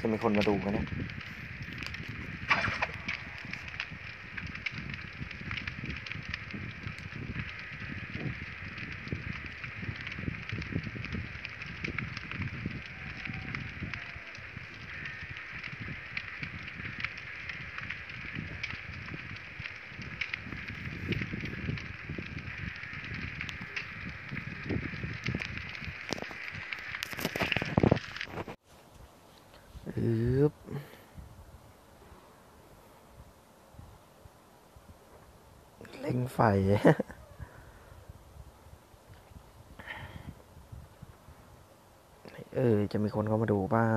จะมีคนมาดูไหมเนี่ย อึ๊บเล็ง ไฟ เออ จะมีคนเข้ามาดูเปล่า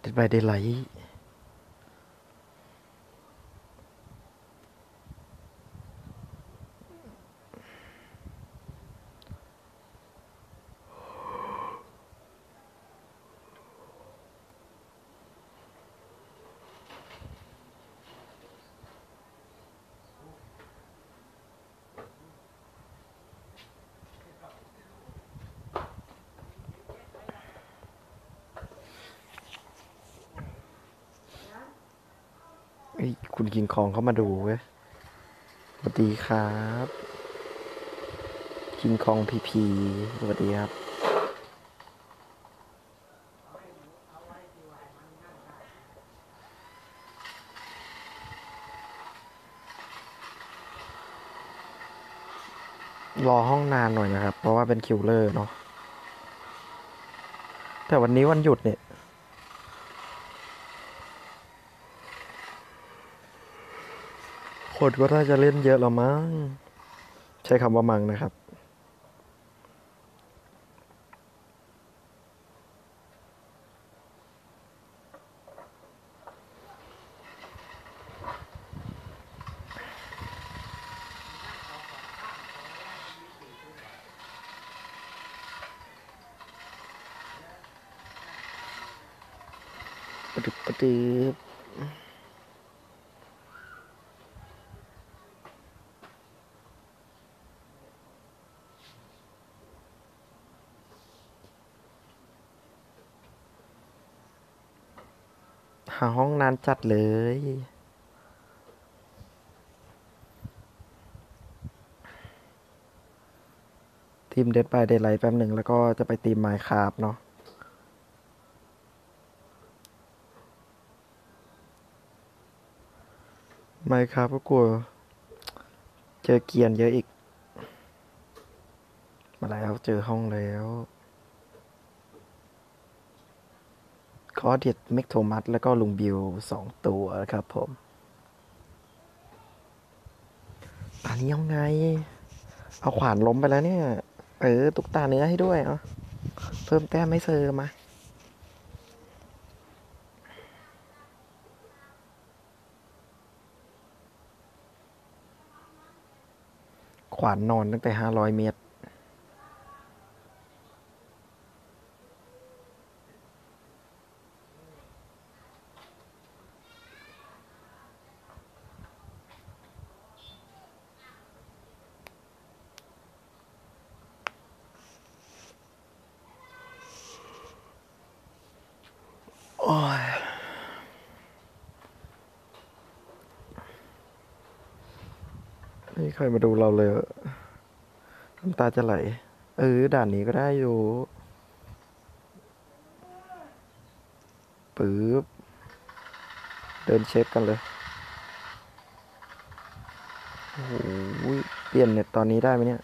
เด็ดไปเดไลท์เอ้ยคุณกินคองเข้า มาดูเว้ยสวัสดีครับ กินคองพีพีสวัสดีครับรอห้องนานหน่อยนะครับ เพราะว่าเป็นคิวเลอร์เนาะแต่วันนี้วันหยุดเนี่ย คนก็น่าจะเล่นเยอะแล้วมั้ง ใช้คำว่ามังนะครับ ปะดึบปะดึบ หาห้องนานจัดเลย ทีมเด d ไปเดไลท์แป๊บหนึ่งแล้วก็จะไปทีมไมค์ค a f t เนาะไม่ครับก็กลัว เจอเกียนเยอะอีก มาแล้วเจอห้องแล้ว คอเด็ดเมกโทมัสแล้วก็ลุงบิวสองตัวครับผมอันนี้ยังไง เอาขวานล้มไปแล้วเนี่ย เออ ตุกตาเนื้อให้ด้วยเอะเพิ่มแต้มไม่เซอร์มาขวานนอนตั้งแต่ห้าร้อยเมตร โอ้ยไม่มีใครมาดูเราเลยน้ำตาจะไหล เออ ด่านนี้ก็ได้อยู่ปึ๊บ เดินเช็คกันเลย โอ้โห เปลี่ยนเน็ตตอนนี้ได้ไหมเนี่ย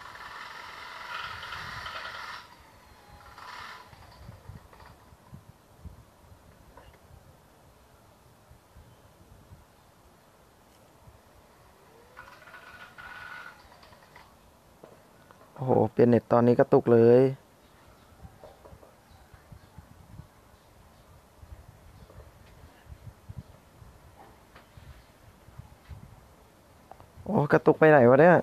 โอ้โห เปลี่ย นนี้กระตุกเลย โอ้ กระตุกไปไหนวะเนี่ย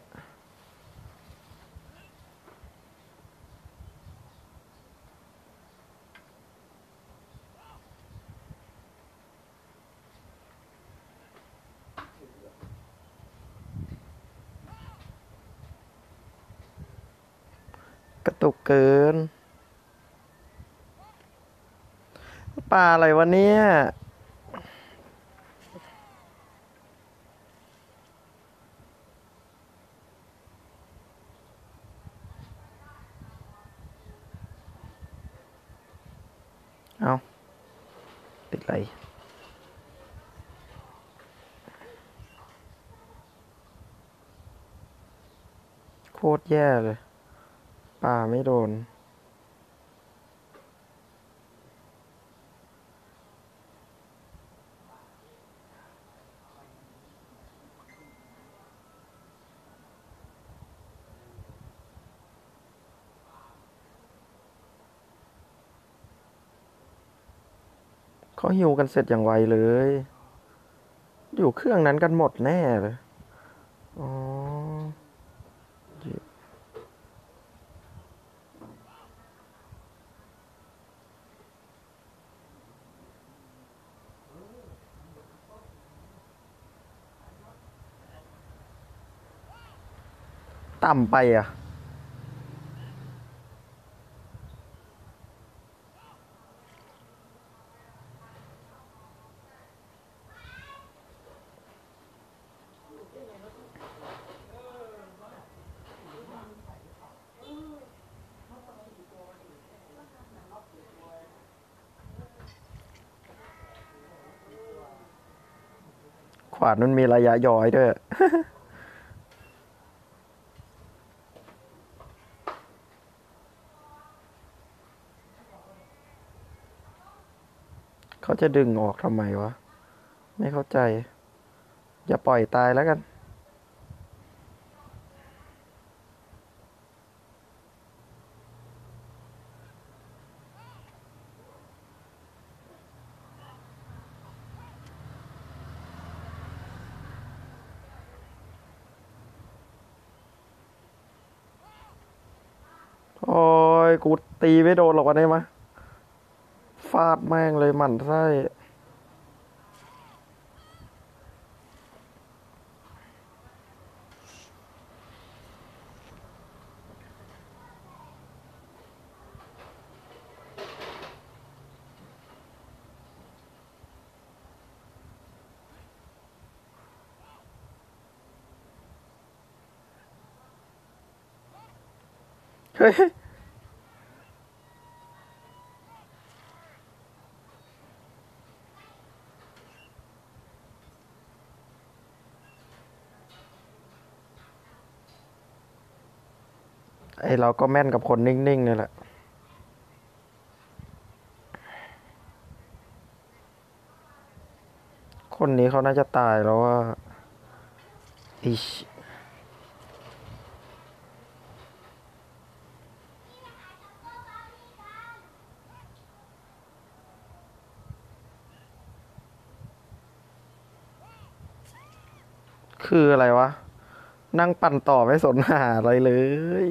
กระตุกเกิน ปลาอะไรวะเนี่ย เอาติดอะไร โคตรแย่เลยปลาไม่โดน เขาหิวกันเสร็จอย่างไวเลย อยู่เครื่องนั้นกันหมดแน่เลยอ๋อต่ำไปอะ วานมันมีระยะย้อยด้วย เขาจะดึงออกทำไมวะ ไม่เข้าใจ อย่าปล่อยตายแล้วกัน โอ้ย กู ตีไม่โดนหรอกวันนี้มะฟาดแม่งเลยหมั่นไส้เฮ้ย เราก็แม่นกับคนนิ่งๆนี่แหละคนนี้เขาน่าจะตายแล้วว่าอิชคืออะไรวะ นั่งปั่นต่อไม่สนหาอะไรเลย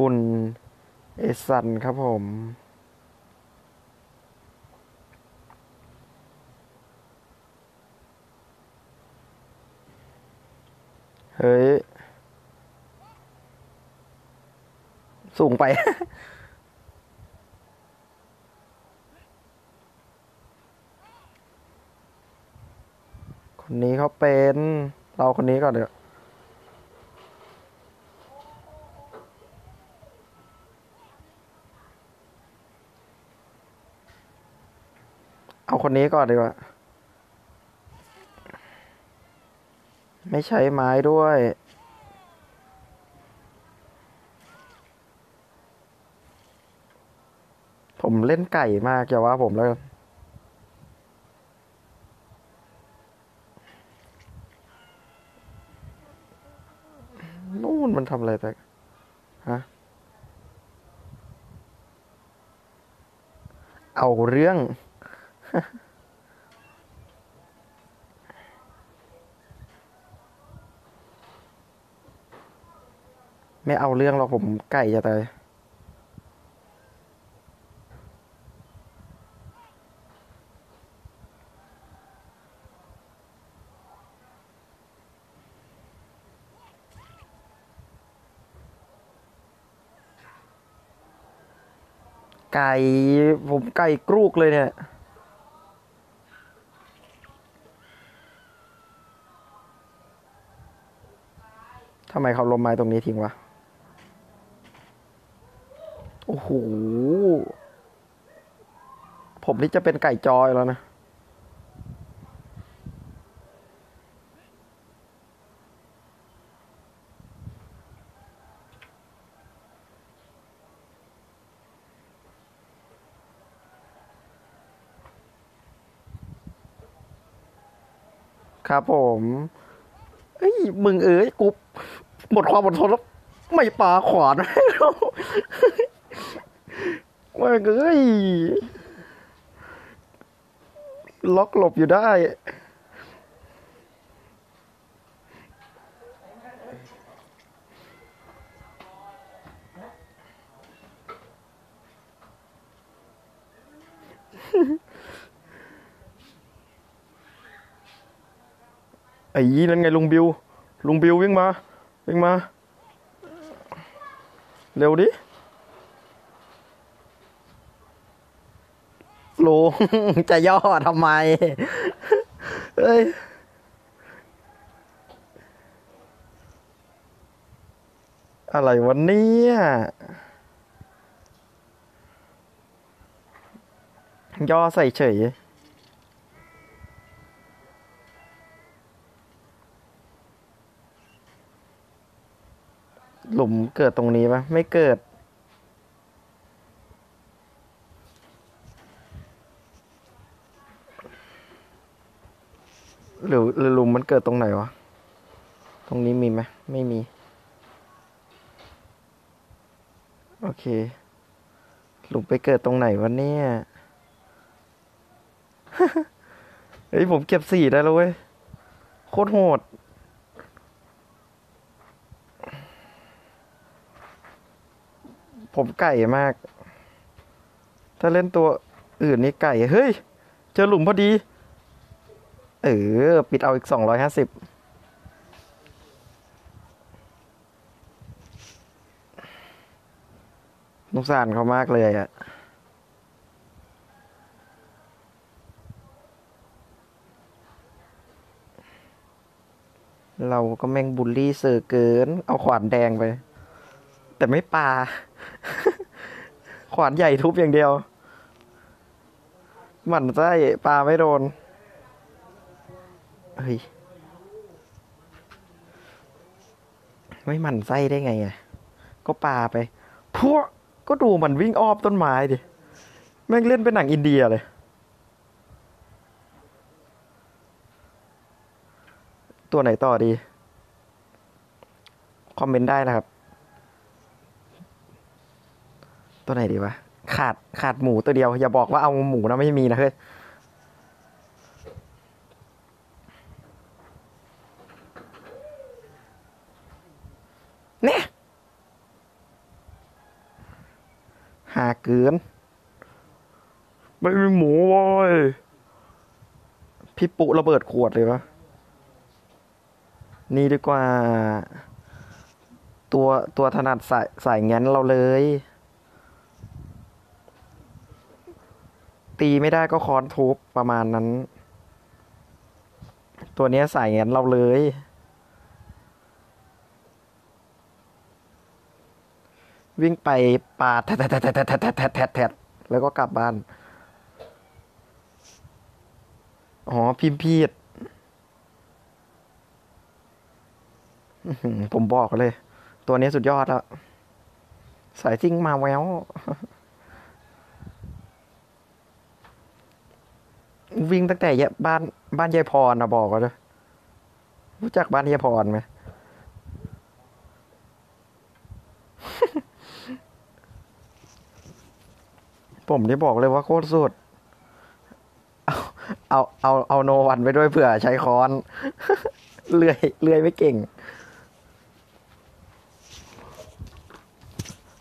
คุณเอสันครับผม เฮ้ย สูงไป คนนี้เขาเป็น เราคนนี้ก่อนเดี๋ยว เอาคนนี้ก่อนดีกว่า ไม่ใช้ไม้ด้วย ผมเล่นไก่มากอย่าว่าผมแล้วกันนู่นมันทำอะไรแต่ฮะ เอาเรื่อง ไม่เอาเรื่องหรอกผมไก่จะตายไก่ผมไก่กรูกเลยเนี่ยำไมเขาลมไม้ตรงนี้ทิ้งวะ โอ้โห ผมนี่จะเป็นไก่จอยแล้วนะครับผม เอ้ย มึงเอ้ยกู หมดความอดทนแล้วไม่ปาขวานให้เราว่าเอ้ยล็อกหลบอยู่ได้ไอ้ยี่นั่นไงลุงบิว ลุงบิววิ่งมา วิ่งมา เร็วดิลุงจะย่อทำไม เอ้ย อะไรวันนี้ย่อใส่เฉย หลุมเกิดตรงนี้ปะไม่เกิด หรือหรือหลุมมันเกิดตรงไหนวะ ตรงนี้มีไหมไม่มี โอเค หลุมไปเกิดตรงไหนวะเนี่ยเฮ้ยผมเก็บสี่ได้แล้วเว้ย โคตรโหด ผมไก่มาก ถ้าเล่นตัวอื่นนี่ไก่ เฮ้ย เจอหลุมพอดี เออ ปิดเอาอีกสองร้อยห้าสิบสงสารเขามากเลยอะเราก็แม่งบูลลี่เสือเกิน เอาขวานแดงไป แต่ไม่ปา ขวานใหญ่ทุบอย่างเดียว หมันไส้ปลาไม่โดน เฮ้ย ไม่หมันไส้ได้ไงอะ ก็ปลาไปพวกก็ดูมันวิ่งอ้อมต้นไม้ดิ แม่งเล่นเป็นหนังอินเดียเลย ตัวไหนต่อดี คอมเมนต์ได้นะครับ ตัวไหนดีวะ ขาดขาดหมูตัวเดียว อย่าบอกว่าเอาหมูนะไม่มีนะเฮ้ยเนี่ยหาเกิน ไม่มีหมูเว้ยพี่ปุระเบิดขวดเลยวะ นี่ดีกว่า ตัวตัวถนัดสายสายงั้นเราเลย ตีไม่ได้ก็ค้อนทุบประมาณนั้น ตัวนี้ใส่งั้นเราเลย วิ่งไปปาดแทะแทะแทะแทะแทะแทะแทะแล้วก็กลับบ้าน อ๋อ พิมพ์พีดผมบอกเลย ตัวนี้สุดยอดแล้ว สายซิ่งมาแวว วิ่งตั้งแต่ยบ้านบ้านยายพรนะบอกเลยรู้จักบ้านยายพรไหมผมที่บอกเลยว่าโคตรสุด เอาเอาเอาเอาโนวันไปด้วยเผื่อใช้ค้อน เลื่อยเลื่อยไม่เก่ง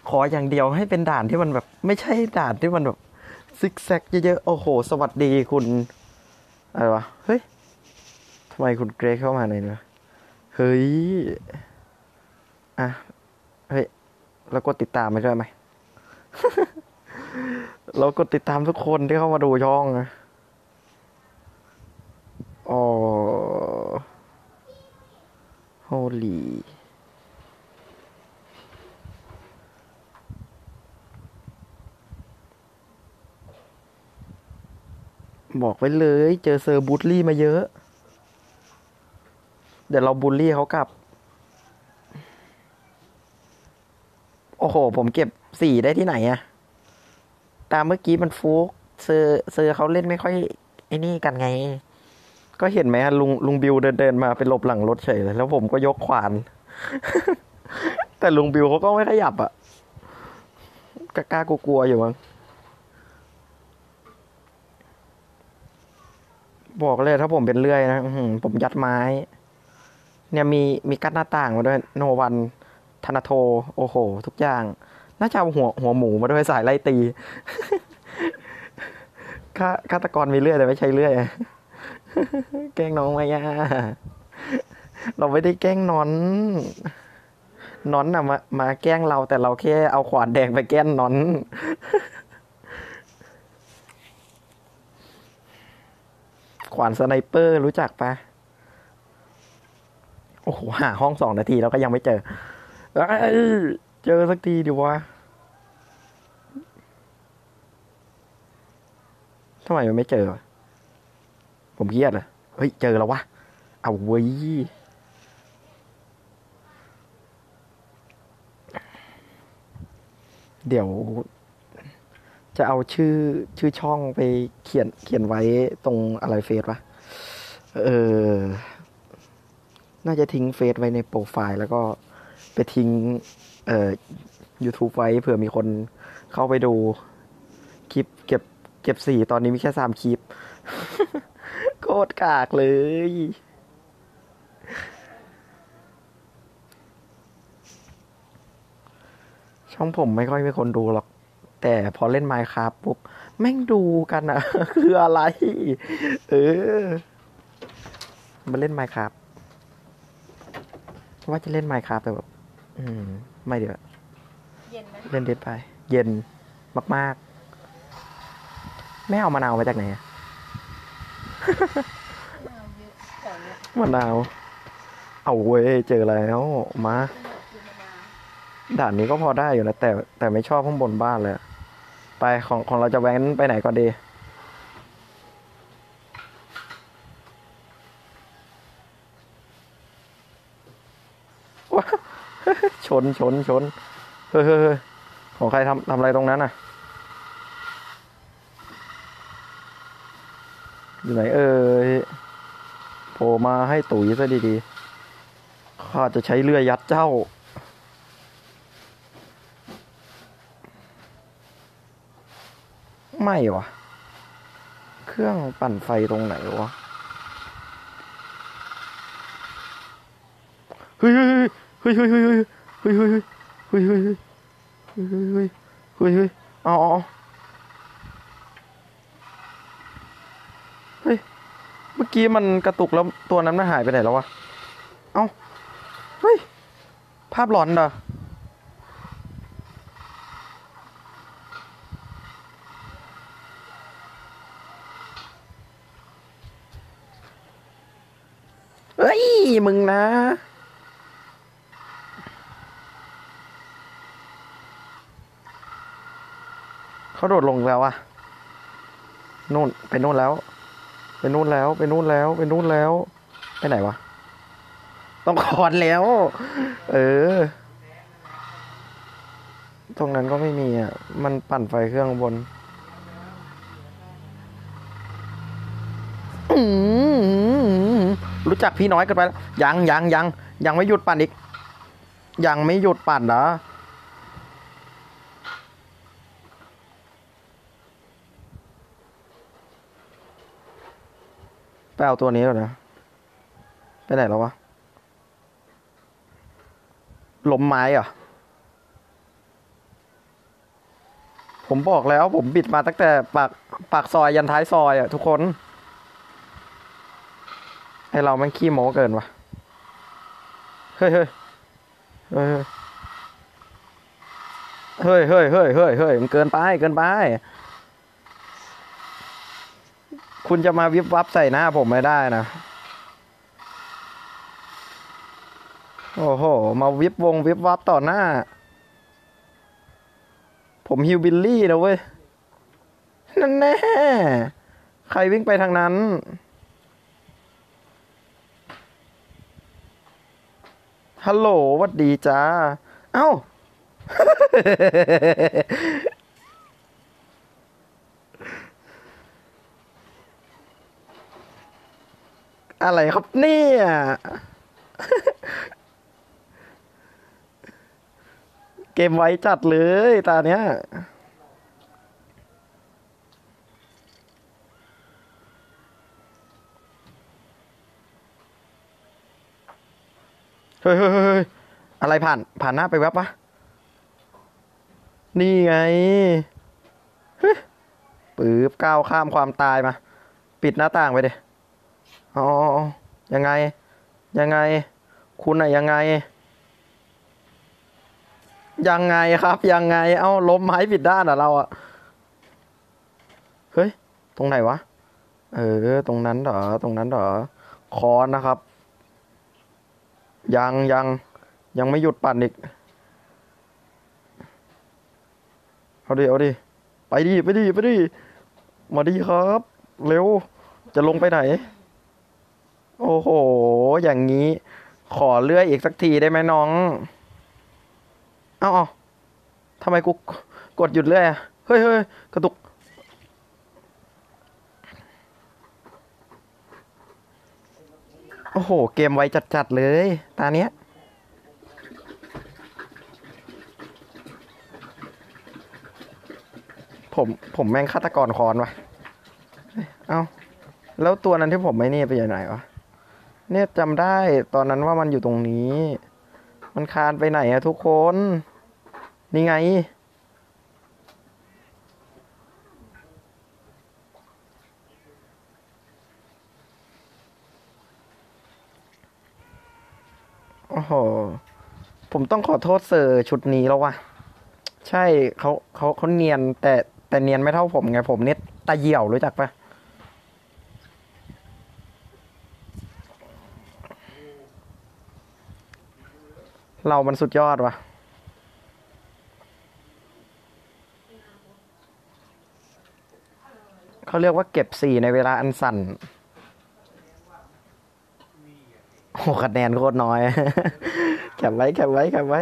ขออย่างเดียวให้เป็นด่านที่มันแบบ ไม่ใช่ด่านที่มันแบบ ซิกแซกเยอะๆ โอ้โห สวัสดีคุณ อะไรวะ เฮ้ยทำไมคุณเกรกเข้ามาในนี้เฮ้ย อะ เฮ้ย แล้วกดติดตามไปด้วยไหมเรากดติดตามทุกคนที่เข้ามาดูช่องนะอ๋อ holy บอกไว้เลย เจอเซอร์บูลลี่มาเยอะ เดี๋ยวเราบูลลี่เขากลับ โอ้โห ผมเก็บสี่ได้ที่ไหนอะตามเมื่อกี้มันฟลุกเซอร์เซอร์เขาเล่นไม่ค่อยไอ้นี่กันไง ก็เห็นไหมลุงลุงบิลเดินเดินมาไปหลบหลังรถเฉยเลยแล้วผมก็ยกขวาน แต่ลุงบิลเขาก็ไม่ขยับอะกล้ากลัวๆอยู่มั้ง บอกเลยถ้าผมเป็นเลื่อยนะผมยัดไม้ เนี่ยมีมีกั้นหน้าต่างมาด้วย โนวันธนาโท โอ้โห ทุกอย่าง น่าจะเอาหัวหัวหมูมาด้วยสายไล่ตีฆาฆาตกรมีเลื่อยแต่ไม่ใช่เลื่อยแกล้งน้องมายาเราไม่ได้แกล้งนอน นอนน่ะมามาแกล้งเราแต่เราแค่เอาขวานแดงไปแกล้งนอน ขวาน sniper รู้จักปะโอ้โหหาห้องสองนาทีแล้วก็ยังไม่เจอเอ้ยเจอสักทีดิวะทำไมมันไม่เจอ ผมเครียดเลยเฮ้ย เจอแล้ววะ เอาเว้ยเดี๋ยว จะเอาชื่อชื่อช่องไปเขียนเขียนไว้ตรงอะไรเฟซวะเออ น่าจะทิ้งเฟซไว้ในโปรไฟล์แล้วก็ไปทิ้ง เอ่อ YouTube ไว้เผื่อมีคนเข้าไปดู คลิปเก็บ เก็บสี่ตอนนี้มีแค่สามคลิป โคตรกากเลย ช่องผมไม่ค่อยมีคนดูหรอก แต่พอเล่นไมค์ครับปุ๊บแม่งดูกันอะคืออะไร เออ มาเล่นไมค์ครับว่าจะเล่นไมค์ครับแต่แบบอืม ไม่เดี๋ยวเย็นไหมเล่นเด็ดไป เย็นมากๆไม่เอามะนาวมาจากไหนอะมะนาวเยอะแต่เนี้ยมะนาว เอาเว้ยเจอแล้วมาคือมะนาวด่านนี้ก็พอได้อยู่นะแต่แต่ไม่ชอบข้างบนบ้านเลยอะ ไปของของเราจะแว้นไปไหนก่อนดีว้าชนชนชนเฮ้ยเฮ้ยเฮ้ยของใครทำทำอะไรตรงนั้นอะ อยู่ไหนเอ่ยโผล่มาให้ตุ๋ยซะดีๆข้าจะใช้เลื่อยยัดเจ้า ไม่วะ เครื่องปั่นไฟตรงไหนวะ เฮ้ยเฮ้ยเฮ้ยเฮ้ยเฮ้ยเฮ้ยเฮ้ยเฮ้ยเฮ้ยเฮ้ยเฮ้ยเฮ้ยเฮ้ยเฮ้ยเฮ้ยเฮ้ยเฮ้ยอ๋อเฮ้ย เมื่อกี้มันกระตุกแล้วตัวนั้นมันหายไปไหนแล้ววะ เอ้า เฮ้ย ภาพหลอนเด้อ เฮ้ย มึงนะเขาโดดลงแล้วอะนู่นไปนู่นแล้ว ไปนู่นแล้วไปนู่นแล้วไปนู่นแล้วไปไหนวะ ต้องคอนแล้ว เออ ตรงนั้นก็ไม่มีอะ มันปั่นไฟเครื่องบนู้จักพี่น้อยกันไปแล้วยังยังยังยังไม่หยุดปั่นอีก ยังไม่หยุดปั่นเหรอไปเอาตัวนี้ก่อนนะไปไหนแล้ววะล้มไม้เหรอผมบอกแล้วผมบิดมาตั้งแต่ปากปากซอยยันท้ายซอยอะทุกคน ไอเรามันขี้โม้เกินวะเฮ้ยเฮ้ยเฮ้ยเฮ้ยเฮ้ยเฮ้ยเฮ้ยเฮ้ยมันเกินไปเกินไป คุณจะมาวิบวับใส่หน้าผมไม่ได้นะ โอ้โห มาวิบวงวิบวับต่อหน้า ผมฮิวบิลลี่นะเว้ย นั่นแน่ ใครวิ่งไปทางนั้น ฮัลโหลวัดดีจ้า เอ้า อะไรครับเนี่ยเกมไว้จัดเลยตาเนี้ย เฮ้ยเฮ้ยอะไรผ่านผ่านหน้าไปแวบปะนี่ไงเฮ้ยปื๊บก้าวข้ามความตายมา ปิดหน้าต่างไปเดิอ๋อยังไง ยังไง คุณอะยังไง ยังไงครับ ยังไง เอ้าล้มไม้ผิดด้านเรอะเราอะเฮ้ย ตรงไหนวะ เออ ตรงนั้นเหรอ ตรงนั้นเหรอคอนนะครับ ยังยังยังไม่หยุดปั่นอีก เอาดิ เอาดิ ไปดิ ไปดิ ไปดิ มาดิครับ เร็ว จะลงไปไหน โอ้โห อย่างนี้ ขอเลื่อยอีกสักทีได้ไหมน้อง เอาเอาทำไมกูกดหยุดเลื่อยอะเฮ้ยเฮ้ยกระตุก โอ้โห เกมไวจัด ๆ เลย ตาเนี้ย ผมผมแม่งฆาตกรคอนวะเอ้า แล้วตัวนั้นที่ผมไม่นี่ไปอยู่ไหนวะ เนี่ยจำได้ตอนนั้นว่ามันอยู่ตรงนี้ มันคานไปไหนอะทุกคน นี่ไง โห ผมต้องขอโทษเซอร์ชุดนี้แล้วว่ะ ใช่เขาเขาเขาเนียนแต่แต่เนียนไม่เท่าผมไง ผมเนี่ยตาเหี่ยวรู้จักปะเรามันสุดยอดว่ะ เขาเรียกว่าเก็บสี่ในเวลาอันสั้น โอ้คะแนนโคตรน้อย แคปไว้แคปไว้แคปไว้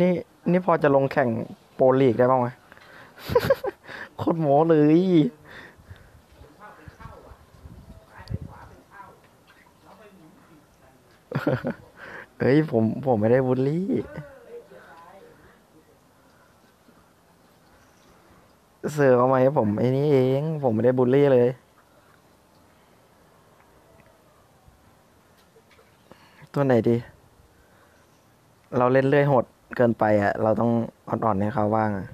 นี่นี่พอจะลงแข่งโปรลีกได้บ้างไหมโคตรโมเลยเฮ้ยผมผมไม่ได้บูลลี่ เสือเอาไหมาให้ผมไอ้นี่เอง ผมไม่ได้บูลลี่เลย ตัวไหนดี เราเล่นเลื่อยโหดเกินไปอะเราต้องอ่อนๆให้เขาบ้างอะ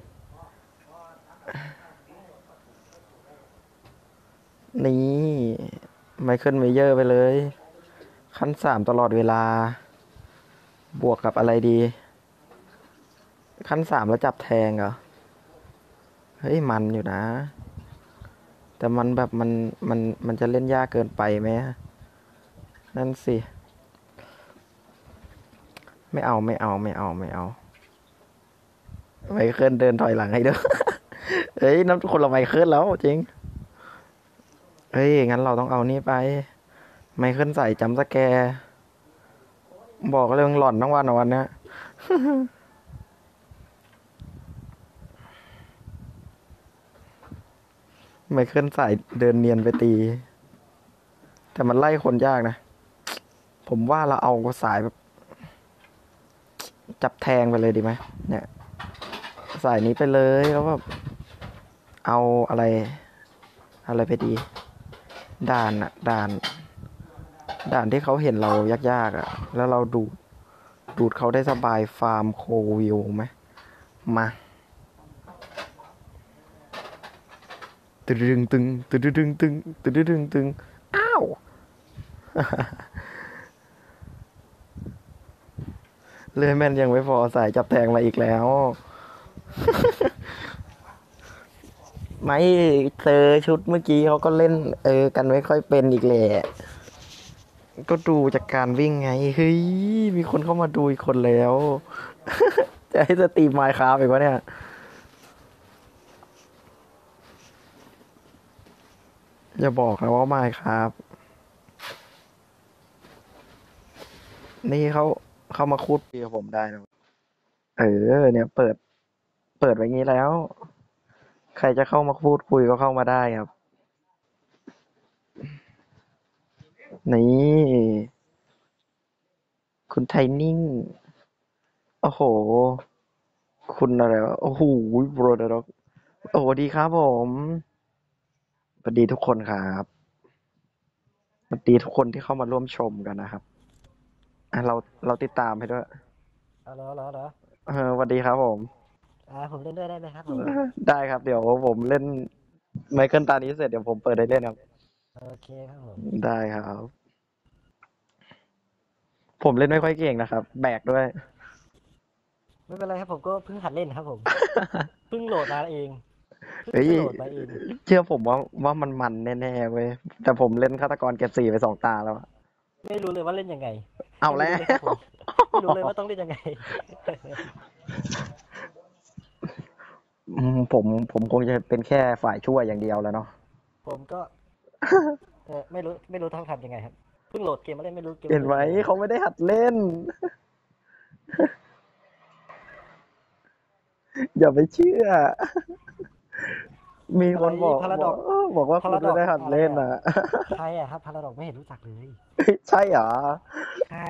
นี่ไมเคิลเมเยอร์ไปเลย ขั้นสามตลอดเวลา บวกกับอะไรดี ขั้นสามแล้วจับแทงเหรอ เฮ้ยมันอยู่นะ แต่มันแบบมันมันมันจะเล่นยากเกินไปไหมนั่นสิ ไม่เอาไม่เอาไม่เอาไม่เอาไมเคิลเดินถอยหลังให้ด้วยเฮ้ยน้ำคนละไมเคิลแล้วจริง เฮ้ยงั้นเราต้องเอานี่ไป ไมเคิลใส่จำสแก บอกเลยมึงหล่อนทั้งวันอะวันนี้ ไมเคิลใส่เดินเนียนไปตี แต่มันไล่คนยากนะ ผมว่าเราเอาสายแบบ จับแทงไปเลยดีไหมเนี่ย สายนี้ไปเลยแล้วแบบเอาอะไร อะไรไปดี ด่านอะด่าน ด่านที่เขาเห็นเรายากๆอะแล้วเราดูดดูดเขาได้สบายฟาร์มโควิวไหมมา ตึดึงตึงตึดึงตึงตึดึงตึงอ้าวเลื่อยแม่นยังไม่พอสายจับแทงมาอีกแล้ว ไม่เจอชุดเมื่อกี้เขาก็เล่น เออ กันไม่ค่อยเป็นอีกแหละก็ดูจากการวิ่งไง เฮ้ย มีคนเข้ามาดูอีกคนแล้ว จะให้สตรีมไมค์ครับอีกวะเนี่ย อย่าบอกนะว่าไม่ครับ นี่เขาเข้ามาคูดคุยกับผมได้นะเออ เนี่ยเปิด เปิดไว้งี้แล้ว ใครจะเข้ามาพูดคุยก็เข้ามาได้ครับ นี่ คุณไทนิ่ง โอ้โห คุณอะไรวะ โอ้โหโบรดด็อก โอ้สวัสดีครับผม วัสดีทุกคนครับสวัสดีทุกคนที่เข้ามาร่วมชมกันนะครับอะเราเราติดตามให้ด้วย เอาเหรอเหรอเหรอเออสวัสดีครับผม อ่าผมเล่นด้วยได้ไหมครับผมได้ครับเดี๋ยวผมเล่นไมเคิลตานี้เสร็จเดี๋ยวผมเปิดได้เล่นครับ โอเคครับผมได้ครับ ผมเล่นไม่ค่อยเก่งนะครับ แบกด้วย ไม่เป็นไรครับผมก็เพิ่งหัดเล่นครับผม เพิ่งโหลดมาเอง เพิ่งเฮ้ยโหลดมาเองเชื่อผมว่าว่ามันมันแน่ๆเว้ยแต่ผมเล่นฆาตกรเก็บสี่ไปสองตาแล้วอะไม่รู้เลยว่าเล่นยังไง เอาแล้ว ไม่รู้เลยครับผมไม่รู้เลยว่าต้องเล่นยังไง อืมผมผมคงจะเป็นแค่ฝ่ายช่วยอย่างเดียวแล้วเนาะผมก็เออไม่รู้ไม่รู้ต้องทำยังไงครับเพิ่งโหลดเกมมาเล่นไม่รู้เกมเห็นไหมเขาไม่ได้หัดเล่น อย่าไปเชื่อ มีคนบอกบอกเออบอกว่าคุณไม่ได้หัดเล่นอะใครอะครับพาราดอกไม่เห็นรู้จักเลย ใช่เหรอ ใช่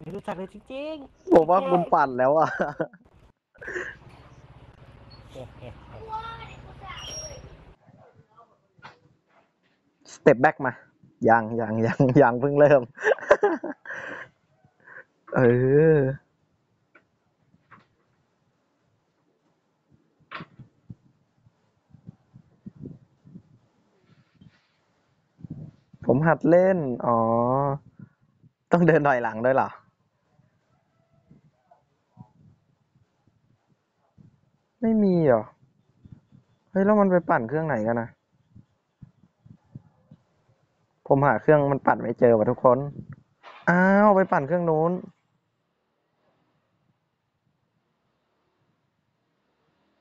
ไม่รู้จักเลยจริงผมว่าคุณปั่นแล้วอะๆเอ๊ะเอ๊ะเอ๊ะสเต็ปแบ็กมา ยังยังยังยังเพิ่งเริ่ม เออ ผมหัดเล่น อ๋อ ต้องเดินถอยหลังด้วยเหรอ ไม่มีเหรอ เฮ้ย แล้วมันไปปั่นเครื่องไหนกันนะ ผมหาเครื่องมันปั่นไม่เจอว่ะทุกคน อ้าว ไปปั่นเครื่องนู้น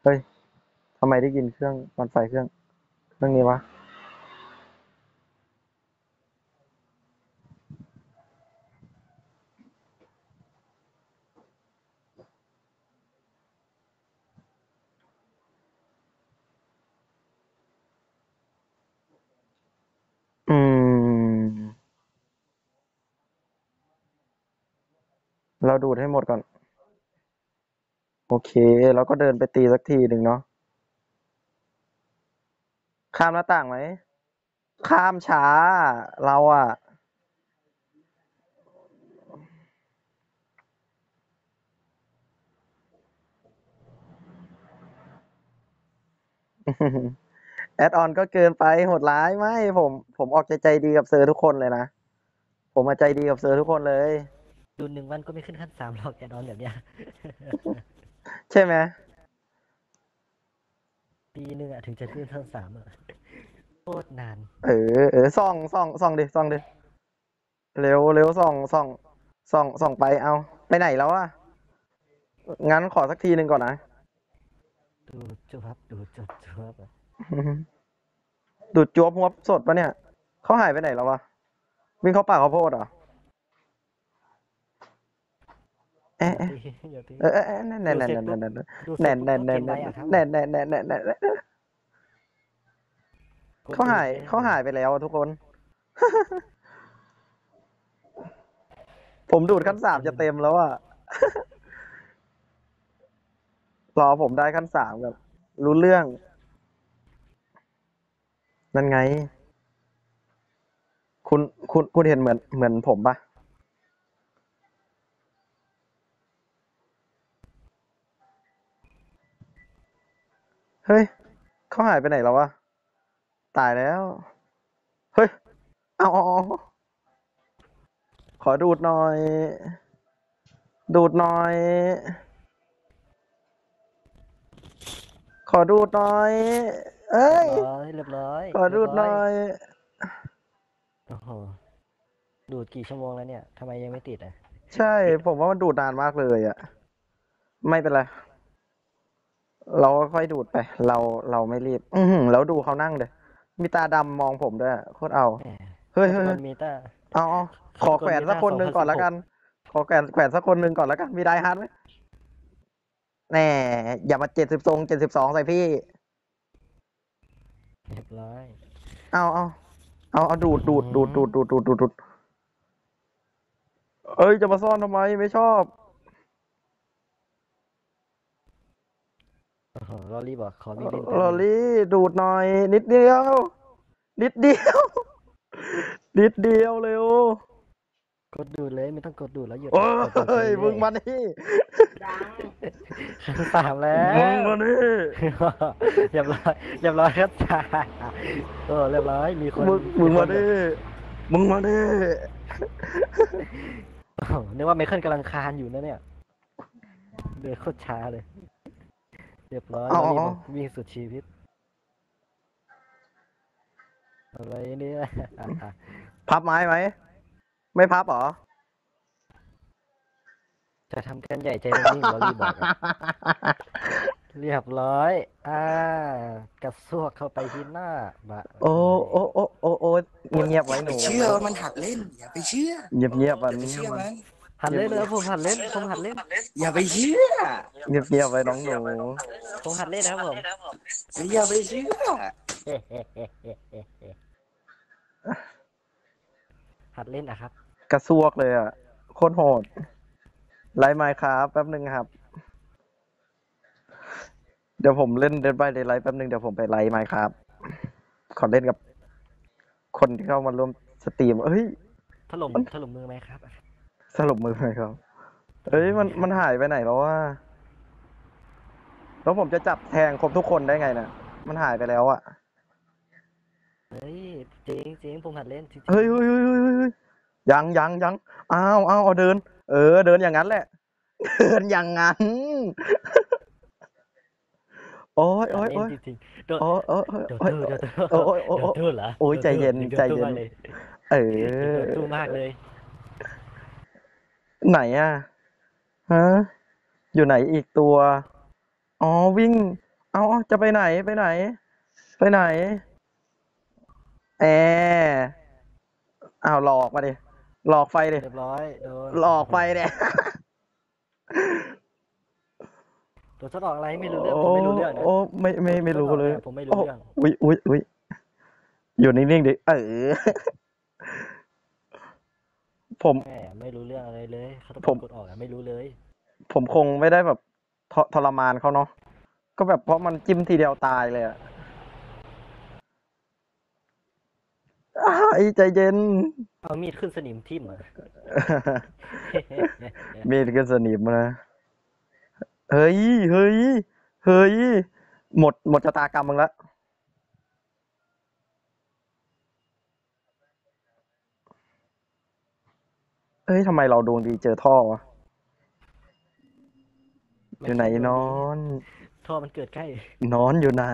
เฮ้ยทำไมได้ยินเครื่องปั่นไฟเครื่อง เครื่องนี้วะ เราดูดให้หมดก่อน โอเคแล้วก็เดินไปตีสักทีหนึ่งเนาะข้ามหน้าต่างไหม ข้ามช้า เราอะ add-on ก็เกินไปโหดร้ายไม่ผม ผมออกใจใจดีกับ sur ทุกคนเลยนะ ผมมาใจดีกับ sur ทุกคนเลย ดูหนึ่งวันก็ไม่ขึ้นขั้นสามหรอกแกนอนแบบเนี้ย ใช่ไหมปีหนึ่งอะถึงจะขึ้นขั้นสามอะโคตรนาน เออเออส่องส่องส่องดิส่องดิเร็วเร็วส่องส่องส่องส่องไปเอา ไปไหนแล้วอะงั้นขอสักทีหนึ่งก่อนนะดูจุบดูจุบจุบอะดูดจวบหัวสดปะเนี่ยเขาหายไปไหนแล้ววะวิ่งเข้าป่าข้าวโพดเหรอ เอ๊ะเอ๊ะอย่าตีเออเออเออแน่นแน่นแน่นแน่นแน่นดูเสแน่ร็นจแน่นปุ๊แน่บนก็แน่นเกมไว้อะครับแน่นแน่นแน่นแน่นแน่นเขาหายเขาหายไปแล้วอะทุกคน ผมดูดขั้นสามจะเต็มแล้วอะ รอผมได้ขั้นสามกับรู้เรื่อง นั่นไง คุณคุณคุณเห็นเหมือนเหมือนผมปะ เฮ้ย เขาหายไปไหนแล้ววะ ตายแล้ว เฮ้ย เอาเอาเอาขอดูดหน่อย ดูดหน่อย ขอดูดหน่อย เอ้ยเรียบร้อยเรียบร้อยขอดูดหน่อย โอ้โหดูดกี่ชั่วโมงแล้วเนี่ยทำไมยังไม่ติดอะ ใช่ ผมว่ามันดูดนานมากเลยอะ ไม่เป็นไร เราก็ค่อยดูดไป เราเราไม่รีบ อืแล้วดูเขานั่งเด้มีตาดำมองผมด้วยโคตรเอา เฮ้ยเฮ้ยเฮ้ยมีเตอร์อาอขอแขวนสักคนหนึ่งก่อนแล้วกัน ขอแขวนแขวนสักคนหนึ่งก่อนแล้วกัน มีได้ฮัทไหมแน่ อย่ามาเจ็ดสิบทรงเจ็ดสิบสองใส่พี่ เรียบร้อยเอาเอาเอาเอาดูดดูดดูดดูดดูดดูดดูดเอ้ยจะมาซ่อนทำไมไม่ชอบ โอ้โหลอรี่บอกขอวิ่งเล่นลอรี่ดูดหน่อย นิดเดียว นิดเดียว นิดเดียวเร็วกดดูดเลยไม่ต้องกดดูดแล้วหยุดโอ้กดดูดยไปมึงมานี่ดังขั้นสามแล้วมึงมานี่เรียบร้อยเรียบร้อยครับจ้าโอ้เรียบร้อยมีคนมึงมึงมาคนนี่มึงมานี่โอ้โหนึกว่าไมเคิลกำลังคานอยู่นะเนี่ย เดินโคตรช้าเลย เรียบร้อยเอาลอรี่เอาบอกวิ่งสุดชีวิต อะไรเนี่ย พับไม้ไหม ไม่พับเหรอ จะทำกันใหญ่ใจนิ่งๆลอรี่บอกอะเรียบร้อย อ่า กระซวกเข้าไปที่หน้าบะโอ้โอ้โอ้โอ้โอ้เงียบๆไว้หนู เชื่อว่ามันหัดเล่นอย่าไปเชื่อเงียบเงียบๆวันอย่าไปนี้ เชื่อมัน หัดเล่นเลยผมหัดเล่นผมหัดเล่นอย่าไปเชื่อเงียบเงียบๆไว้น้องหนูผมหัดเล่นนะครับผมอย่าไปเชื่อหัดเล่นนะครับ กระซวกเลยอะโคตรโหด live Minecraft แป๊บหนึ่งครับ เดี๋ยวผมเล่น Dead by Daylight แป๊บหนึ่งเดี๋ยวผมไป live Minecraft ขอเล่นกับ คนที่เข้ามาร่วมสตรีมเฮ้ยถล่มถล่มมือไหมครับ สรุปมือไหมครับเฮ้ยมันมันหายไปไหนแล้วว่าแล้วผมจะจับแทงครบทุกคนได้ไงเนะมันหายไปแล้วอะเฮ้ยจริงจริงผมหัดเล่นจริงๆเฮ้ยเฮ้ยเฮ้ยเฮ้ยเฮ้ยเฮ้ยยังยังยังอ้าวอ้าวเอาเดิน เออ เดินอย่างนั้นแหละ เดินอย่างนั้น โอ้ยโอ้ยหัโอ้ดยเล่นจริงๆโดดโอ้ยโอ้ยโดดโอ้ย ตู้โดดตู้โอ้ยโอ้ยโอ้ยโดดตู้เหรอโอ้ยใจเย็นโดดตู้ใจเย็นโดดตู้มากเลยเอโดอดตู้มากเลย ไหนอะฮะ อยู่ไหนอีกตัว อ๋อวิ่ง เอาเอาจะไปไหนไปไหน ไปไหน แอร์อ้าวหลอกมาดิ หลอกไฟดิ เรียบร้อยโดนหลอกไฟเนี่ย โดนทดลองอะไรไม่รู้เรื่องผมไม่รู้เรื่องนะโอ้ไม่ไม่ไม่รู้เลย ผมไม่รู้เรื่องโอุ้ยอุ้ยอุ้ยอยู่นิ่งๆดิเออ ผมแหมไม่รู้เรื่องอะไรเลยเขาตะผมโกนกดออกอะไม่รู้เลย ผมคงไม่ได้แบบททรมานเขาเนาะก็แบบเพราะมันจิ้มทีเดียวตายเลยอะอ้ายใจเย็น เอามีดขึ้นสนิมทิ่มอะมีดก็สนิมนะ เฮ้ย เฮ้ย เฮ้ย หมด หมดชะตากรรมมึงละ เอ้ยทำไมเราดวงดีเจอท่อวะ อยู่ไหนนอน ท่อมันเกิดใกล้ นอนอยู่ไหน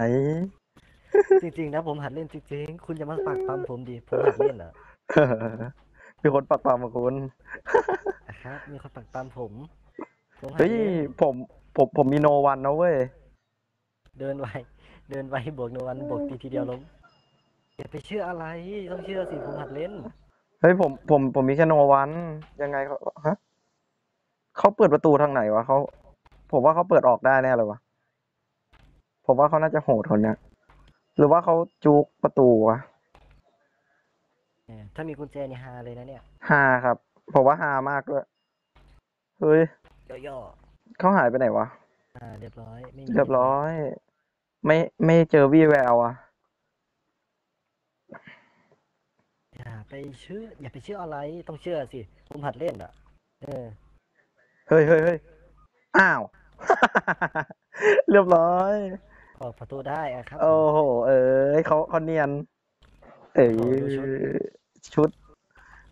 จริงๆนะผมหัดเล่นจริงๆ คุณจะมาปากปั๊มผมดิผมหัดเล่นเหรอมีคนปักปามมาคุณนะครับมีคนปากปั๊มผมผมหัดเฮ้ยเล่นผมผมผมมีโนวันนะเว้ย เดินไวเดินไวบวกโนวันบวกตีทีเดียวล้มอย่าไปเชื่ออะไรต้องเชื่อสิผมหัดเล่น เฮ้ยผมผมผมมีแค่โนวันยังไงเขาฮะเขาเปิดประตูทางไหนวะเขาผมว่าเขาเปิดออกได้แน่เลยวะผมว่าเขาน่าจะโหดคนเนี้ยหรือว่าเขาจุกประตูวะเออถ้ามีกุญแจนี่ฮาเลยนะเนี่ยฮาครับ ผมว่าฮามากด้วยเฮ้ยย่อเขาหายไปไหนวะอ่าเรียบร้อยไม่มี เรียบร้อย ไม่ไม่เจอวี่แววอะ อย่า ไปเชื่อ อย่าไปเชื่ออะไร ต้องเชื่อสิ ผมหัดเล่นอะ เออ เฮ้ยเฮ้ยเฮ้ยอ้าว เรียบร้อย ออกประตูได้อะครับ โอ้โห เอ้ยเขาเขาเนียน เอ้ยโอ้ดูชุด ชุด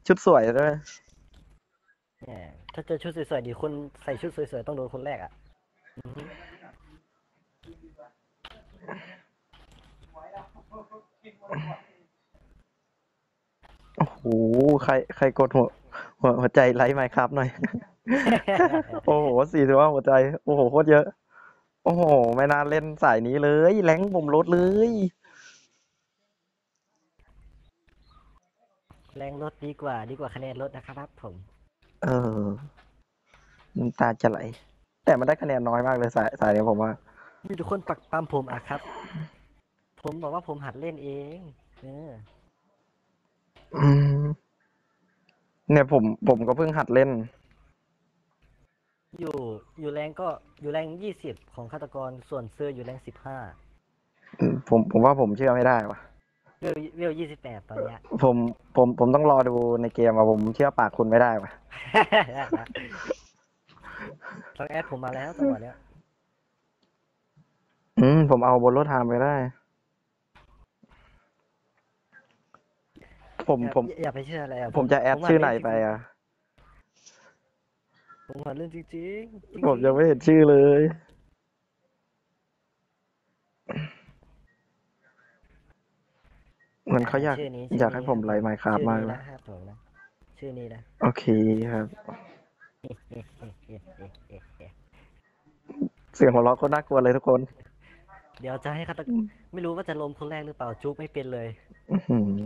ชุดสวยด้วย แหมถ้าเจอชุดสวยๆดีคนใส่ชุดสวยๆต้องโดนคนแรกอะอือฮึ โอ้โหใครใครกดหัวหัวหัวใจไลค์ไหมครับหน่อย โอ้โหสี่สิบว่าหัวใจ โอ้โหโคตรเยอะ โอ้โห ไม่น่าเล่นสายนี้เลยแรงผมลดเลย แรงลดดีกว่า ดีกว่าคะแนนลดนะครับผม เออน้ำตาจะไหล แต่มันได้คะแนนน้อยมากเลยสายสายนี้ผมว่า มีทุกคนปักปั๊มผมอะครับ ผมบอกว่าผมหัดเล่นเอง เออ อืมเนี่ยผมผมก็เพิ่งหัดเล่น อยู่อยู่ rank ก็อยู่ rank ยี่สิบของฆาตกรส่วน sur อยู่ rank สิบห้าอืมผมผมว่าผมเชื่อไม่ได้ว่ะ เวลเวลยี่สิบแปดตอนเนี้ย ผมผมผมต้องรอดูในเกมอะผมเชื่อปากคุณไม่ได้ว่ะ ต้อง add ผมมาแล้วจังหวะเนี้ย อืมผมเอาบนรถทามไปได้ ผมผมอย่าอย่าไปเชื่ออะไรอะผมจะแอดหัชื่อไหนเล่จริงๆไปอะ ผมหัดเล่นจริงๆจริงๆผมยังไม่เห็นชื่อเลย มันเขาอยาก ชื่นี้อยากให้ผมไลฟ์ไมค์ครับชื่อมากนี้เลยนะครับผมนะชื่อนี้นะ โอเคครับ เสียงหัวเราะโคตรน่ากลัวเลยทุกคน เดี๋ยวจะให้ฆาตกรไม่รู้ว่าจะล้มคนแรกหรือเปล่า juke ไม่เป็นเลย อื้อหือ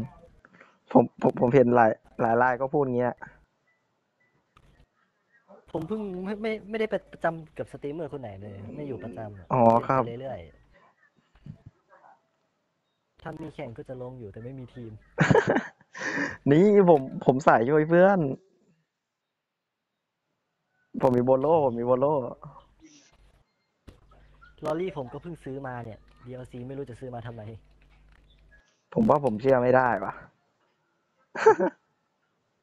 ผมผมผมเห็นหลายหลายรายก็พูดเงี้ย ผมเพิ่งไม่ไม่ไม่ได้ประจำกับสตรีมเมอร์คนไหนเลย ไม่อยู่ประจำะอ๋อครับ เล่นไปเรื่อยๆถ้ามีแข่งก็จะลงอยู่แต่ไม่มีทีม นี่ผมผมสายช่วยเพื่อน ผมมี borrow ผมมี borrowลอรี่ผมก็เพิ่งซื้อมาเนี่ย DLC ไม่รู้จะซื้อมาทำไม ผมว่าผมเชื่อไม่ได้ว่ะ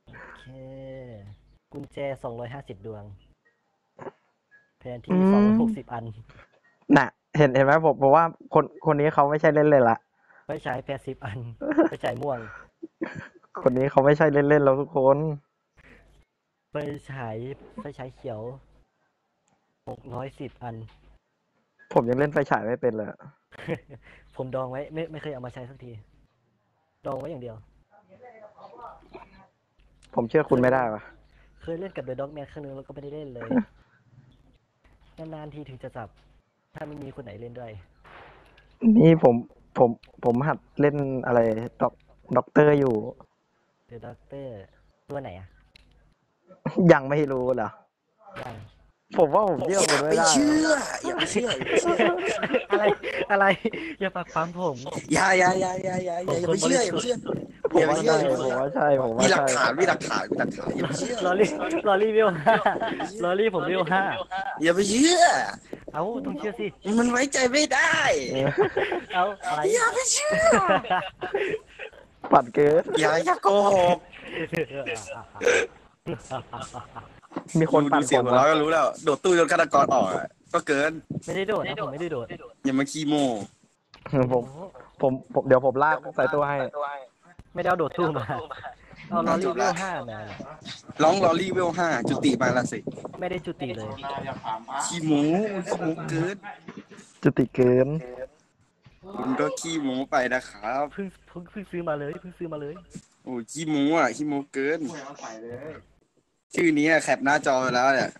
โอเค กุญแจสองร้อยห้าสิบดวง แผนอืที่มสองร้อยหกสิบอันน่ะ เห็นเห็นไหมผมผมว่าคนคนนี้เขาไม่ใช่เล่นเล่นๆละไปฉายแปดสิบอันไปฉายม่วงคนนี้เขาไม่ใช่เล่นเล่นๆแล้วทุกคนไปฉายไปฉายเขียวหกร้อยสิบอัน ผมยังเล่นไฟฉายไม่เป็นเลยอะผมดองไว้ไม่ไม่เคยเอามาใช้สักที ดองไว้อย่างเดียว ผมเชื่อคุณไม่ได้ว่ะเคยเล่นกับเดอะด็อกแมนครั้งนึงแล้วก็ไม่ได้เล่นเลย นานๆทีถึงจะจับ ถ้าไม่มีคนไหนเล่นด้วย นี่ผมผมผมหัดเล่นอะไรด็อกด็อกเตอร์อยู่ เดอะด็อกเตอร์ตัวไหนอะยังไม่รู้เหรอ ยังผมว่าผมเชื่ออคุณย่าไม่ไปได้เชื่ออย่าไปเชื่ออย่าไปเชื่ออะไรอะไร อย่าปากความผมอย่าอย่าอย่าอย่าอย่าอย่าไปเชื่ออย่าไปเชื่อ ผมอย่าไปว่าเชื่อใช่ผมว่าใช่ผมมีว่าหลักใช่ฐานมีหลักฐานมีหลักฐานอย่าไปเชื่อลอรี่ลอรี่วิวห้าลอรี่ผมวิวห้าอย่าไปเชื่อ เอ้าต้องเชื่อสิมันไว้ใจไม่ได้เอ้าอะไรอย่าไปเชื่อปัดเกินอย่าอย่าโกหกมีคนดูปัดเสีผยงมของเหรเราอก็รู้แล้ว โดดตู้จนฆาตกรออกอะก็เกินไม่ได้โดดนะผมไม่ได้โดดอย่ามาขี้โมผมผมผมเดี๋ยวผมลากใส่ตัวให้ ไม่ได้เอาโดดตู้มาเอาลอรี่วิวห้ามาร้องลอรี่เวลห้าจุติมาละสิไม่ได้จุติเลยขี้โมขี้โมเกินจุติเกินคุณก็ขี้โมไปนะครับเพิ่งเพิ่งเพิ่งซื้อมาเลยเพิ่งซื้อมาเลยโอ้ยขี้โมอะขี้โมเกินชื่อนี้อะ cap หน้าจอไว้แล้วเนี่ย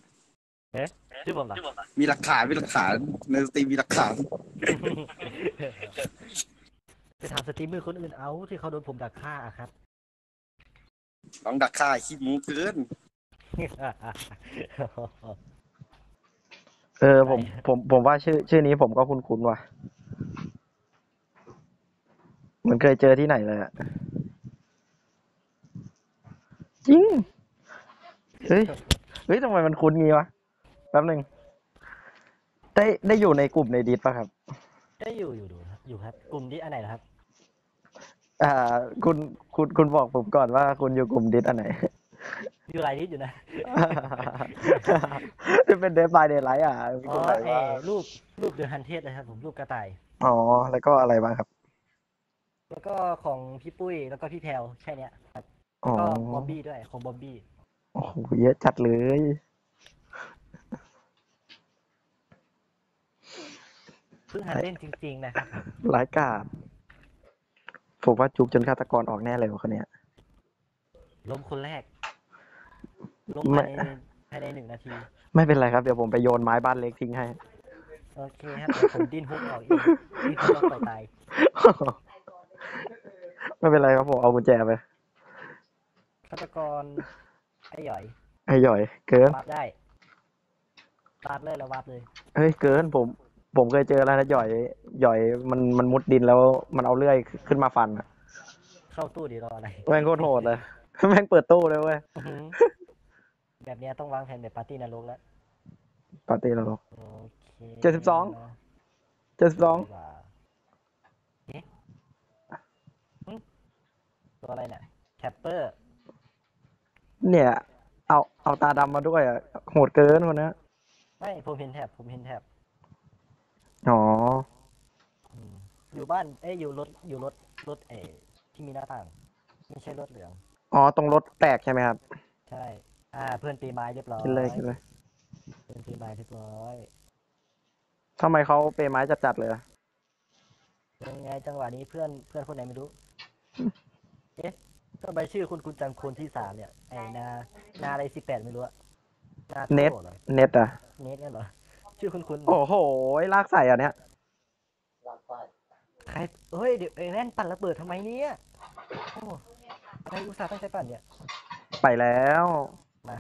ชื่อผมเหรอมีหลักฐานมีหลักฐานใน stream มีหลักฐาน ไปถามสตรีมเมอร์คนอื่นเอาที่เขาโดนผมดักฆ่าอะครับน้องดักฆ่าขี้โมเกิน เออผมผมผมว่าชื่อ ชื่อนี้ผมก็คุ้นๆว่ะเหมันเคยเจอที่ไหนเลยอะจริงเฮ้ยเฮ้ยทำไมมันคุ้นงี้วะแป๊บหนึ่งได้ได้อยู่ในกลุ่มในดิสป่ะครับ ได้อยู่อยู่ดูครับอยู่ครับ กลุ่มที่อันไหนนะครับ อ่า คุณคุณคุณบอกผมก่อนว่าคุณอยู่กลุ่มดิสอันไหน อยู่หลายนิดอยู่นะที่เป็น Dead by Daylight อะมีกลุ่มไหนบ้างอ๋อเออรูปรูป The Huntress นะครับผมรูปกระต่าย อ๋อ แล้วก็อะไรบ้างครับ แล้วก็ของพี่ปุ้ยแล้วก็พี่แพลวแค่เนี้ยครับอ๋อ ก็บอบบี้ด้วยของบอบบี้โอ้โหเยอะจัดเลย เพิ่งหัดเล่นจริง ๆ นะครับร้ายกาจ ผมว่าจุกจนฆาตกรออกแน่เลยคนเนี้ย ล้มคนแรก ล้มไม่ภายในภายในหนึ่งนาที ไม่เป็นไรครับ เดี๋ยวผมไปโยนไม้บ้านเล็กทิ้งให้ โอเคครับเดี๋ยวผมดิ้นฮุกออกเองดิ้นฮุกแล้วปล่อยตาย ไม่เป็นไรครับผมเอากุญแจไป ฆาตกรไอ้หย่อยไอ้หย่อย เกิน วาบได้วาบเลยแล้ววาบเลย เฮ้ย เกินผม ผมเคยเจอแล้วนะหย่อยหย่อยมันมันมุดดินแล้วมันเอาเลื่อยขึ้นมาฟันอะเข้าตู้ดีรออะไรแม่งโคตรโหดเลย แม่งเปิดตู้เลยเว้ยอื้อหือแบบเนี้ยต้องวางแผนแบบปาร์ตี้นรกแล้วปาร์ตี้แล้วหรอโอเคเจ็ดสิบสองเจ็ดสิบสองดีกว่าเอ๊ะหึตัวอะไรเนี่ย Trapperเนี่ย เอาเอาตาดำมาด้วยอะโหดเกินคนเนี้ยไม่ผมเห็นแท็บผมเห็นแท็บ อ๋ออืมอยู่บ้านเอ้ยอยู่รถอยู่รถรถเอที่มีหน้าต่างไม่ใช่รถเหลือง อ๋อ ตรงรถแตกใช่ไหมครับใช่ อ่า เพื่อนตีไม้เรียบร้อยกินเลยกินเลยเพื่อนตีไม้เรียบร้อยทำไมเขาเปย์ไม้จัดๆเลยอะยังไงจังหวะนี้เพื่อนเพื่อนคนไหนไม่รู้ เอ๊ะทำไมชื่อคุณคุณจังคนที่สามเนี่ยไอ้นานาอะไรสิบแปดไม่รู้อะนาโต้เน็ตหรอเน็ตอะ เน็ตเนี่ยเหรอ ชื่อคุณคุณโอ้โหลากใส่อันเนี้ยใครเฮ้ยเดี๋ยวไอ้แน่นปั่นระเบิดทำไมเนี่ยโอ้ใครอุตส่าห์ตั้งใจปั่นเนี่ย ไปแล้ว มา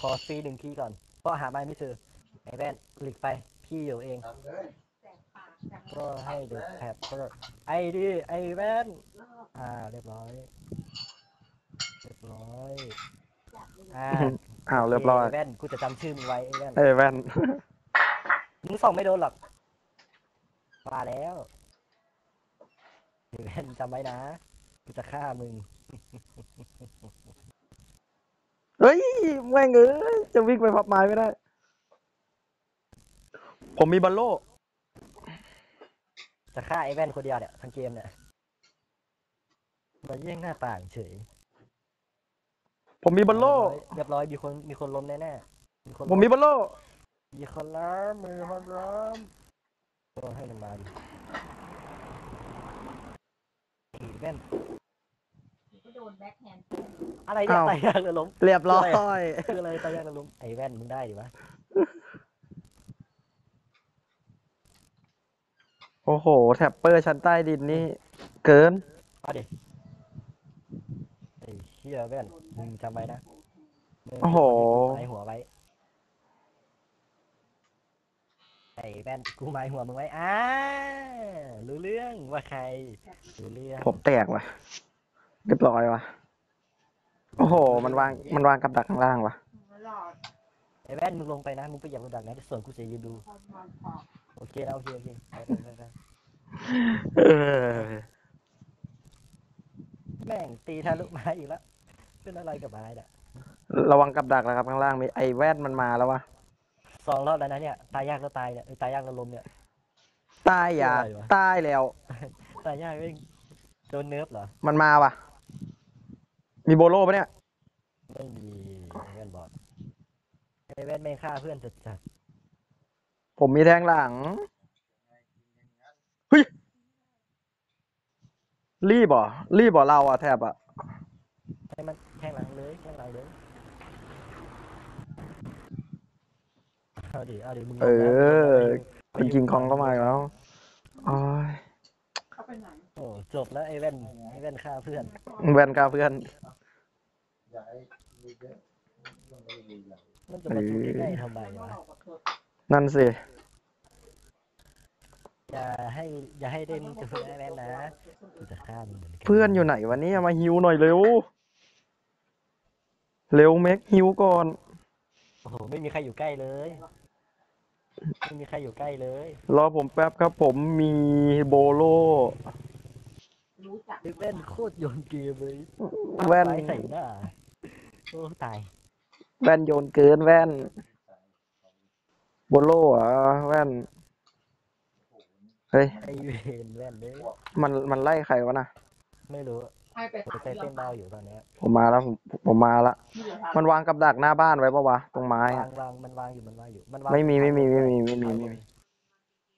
ขอฟรีหนึ่งทีก่อนเพราะหาไม้ไม่เจอไอ้แว่นหลีกไป พี่อยู่เองก็ให้เด็กแท็บก็ไอ้ดิไอ้แว่นอ่าเรียบร้อย เรียบร้อย อ่าอ้าวเรียบร้อยไอ้แว่นกูจะจำชื่อมึงไว้ไอ้แว่นเอ้ยแว่น มึงส่องไม่โดนหรอกมาแล้วไอ้แว่นจำไว้นะกูจะฆ่ามึงเฮ้ยแม่งเอ้ยจะวิ่งไปพับไม้ไม่ได้ ผมมี borrowจะฆ่าไอ้แว่นคนเดียวเนี่ยทั้งเกมเนี่ยมาแย่งหน้าต่างเฉย ผมมี borrow เรียบร้อยมีคนมีคนล้มแน่ๆมีคนผมมี borrow มีคนล้มมีคนล้มก็ให้มันมาดิไอ้แว่นก็โดนแบ็คแฮนด์อะไรเนี่ยตายยากเลยล้มเรียบร้อยคืออะไรตายยากเลยล้มไอ้แว่นมึงได้ดิวะโอ้โห แท็ปเปอร์ชั้นใต้ดินนี่ เกินเอาดิ ไอ้เชี่ยแว่นมึงจำไว้นะมึงโอ้โห ไม้หัวไว้ไอ้แว่นกูไม้หัวมึงไว้อ่ารู้เรื่องว่าใครรู้เรื่องผมแตกว่ะเรียบร้อยว่ะ โอ้โห มันวาง มันวางกับดักข้างล่างว่ะหลอดไอ้แว่นมึงลงไปนะมึงไปเหยียบกระดักนะส่วนกูจะยืนดูคนนอนขอบโอเคนะโอเคโอเคไปไปไปไปเออ แม่งตีทะลุไม้อีกแล้ว เป็นอะไรกับไม้เนี่ยระวังกับดักนะครับข้างล่างมีไอ้แว่นมันมาแล้ววะสองรอบแล้วนะเนี่ยตายยากแล้วตายเนี่ยเอ้ยตายยากแล้วล้มเนี่ยตายอย่าอะไรวะตายแล้ว ตายยากเองโดนเนิร์ฟเหรอมันมาว่ะมีโบโล่ปะเนี่ย ไม่มีไอ้แว่นบอกไอ้แว่นไม่ฆ่าเพื่อนจัดจัดผมมีแทงหลังเฮ้ยรีบเหรอรีบเหรอเราอะแทบอะให้มัน แทงหลังเลยแทงหลังเลยเอาดิเอาดิมึงลงเอนะอเป็นกิงคองเข้ามาอีกแล้วโอ้ยเขาไปไหนโอ้จบแล้วไอ้แว่นไอ้แว่นฆ่าเพื่อนแว่นกาเพื่อน มันจะมาจุดใกล้ๆทำไมวะนั่นสิ อย่าให้อย่าให้ได้มึงเจอไอ้แว่นนะกูจะฆ่ามึงเหมือนกันเพื่อนอยู่ไหนวะเนี่ยมาฮิวหน่อยเร็ว เร็วเม็กฮิวก่อน โอ้โหไม่มีใครอยู่ใกล้เลย ไม่มีใครอยู่ใกล้เลยรอผมแป๊บครับ ผมมีโบโลรู้จักไอ้แว่นโคตรโยนเกมเลยแว่น ไม้ใส่หน้าโอ้ตายแว่นโยนเกินแว่น โบโลเหรอะแว่น เฮ้ย ไอเวนแว่นเลยมันมันไล่ใครวะนะไม่รู้ ให้ไปหัวถามใจเต้นเบาอยู่ตอนเนี้ยผมมาแล้วผมผมมาละ ที่จะทำมันวางกับดักหน้าบ้านไว้ปะวะตรงไม้วาอะงวางมันวางอยู่มันวางอยู่มันวางไม่มีทางไม่มีลงไม่มีด้วยไม่มีไม่มี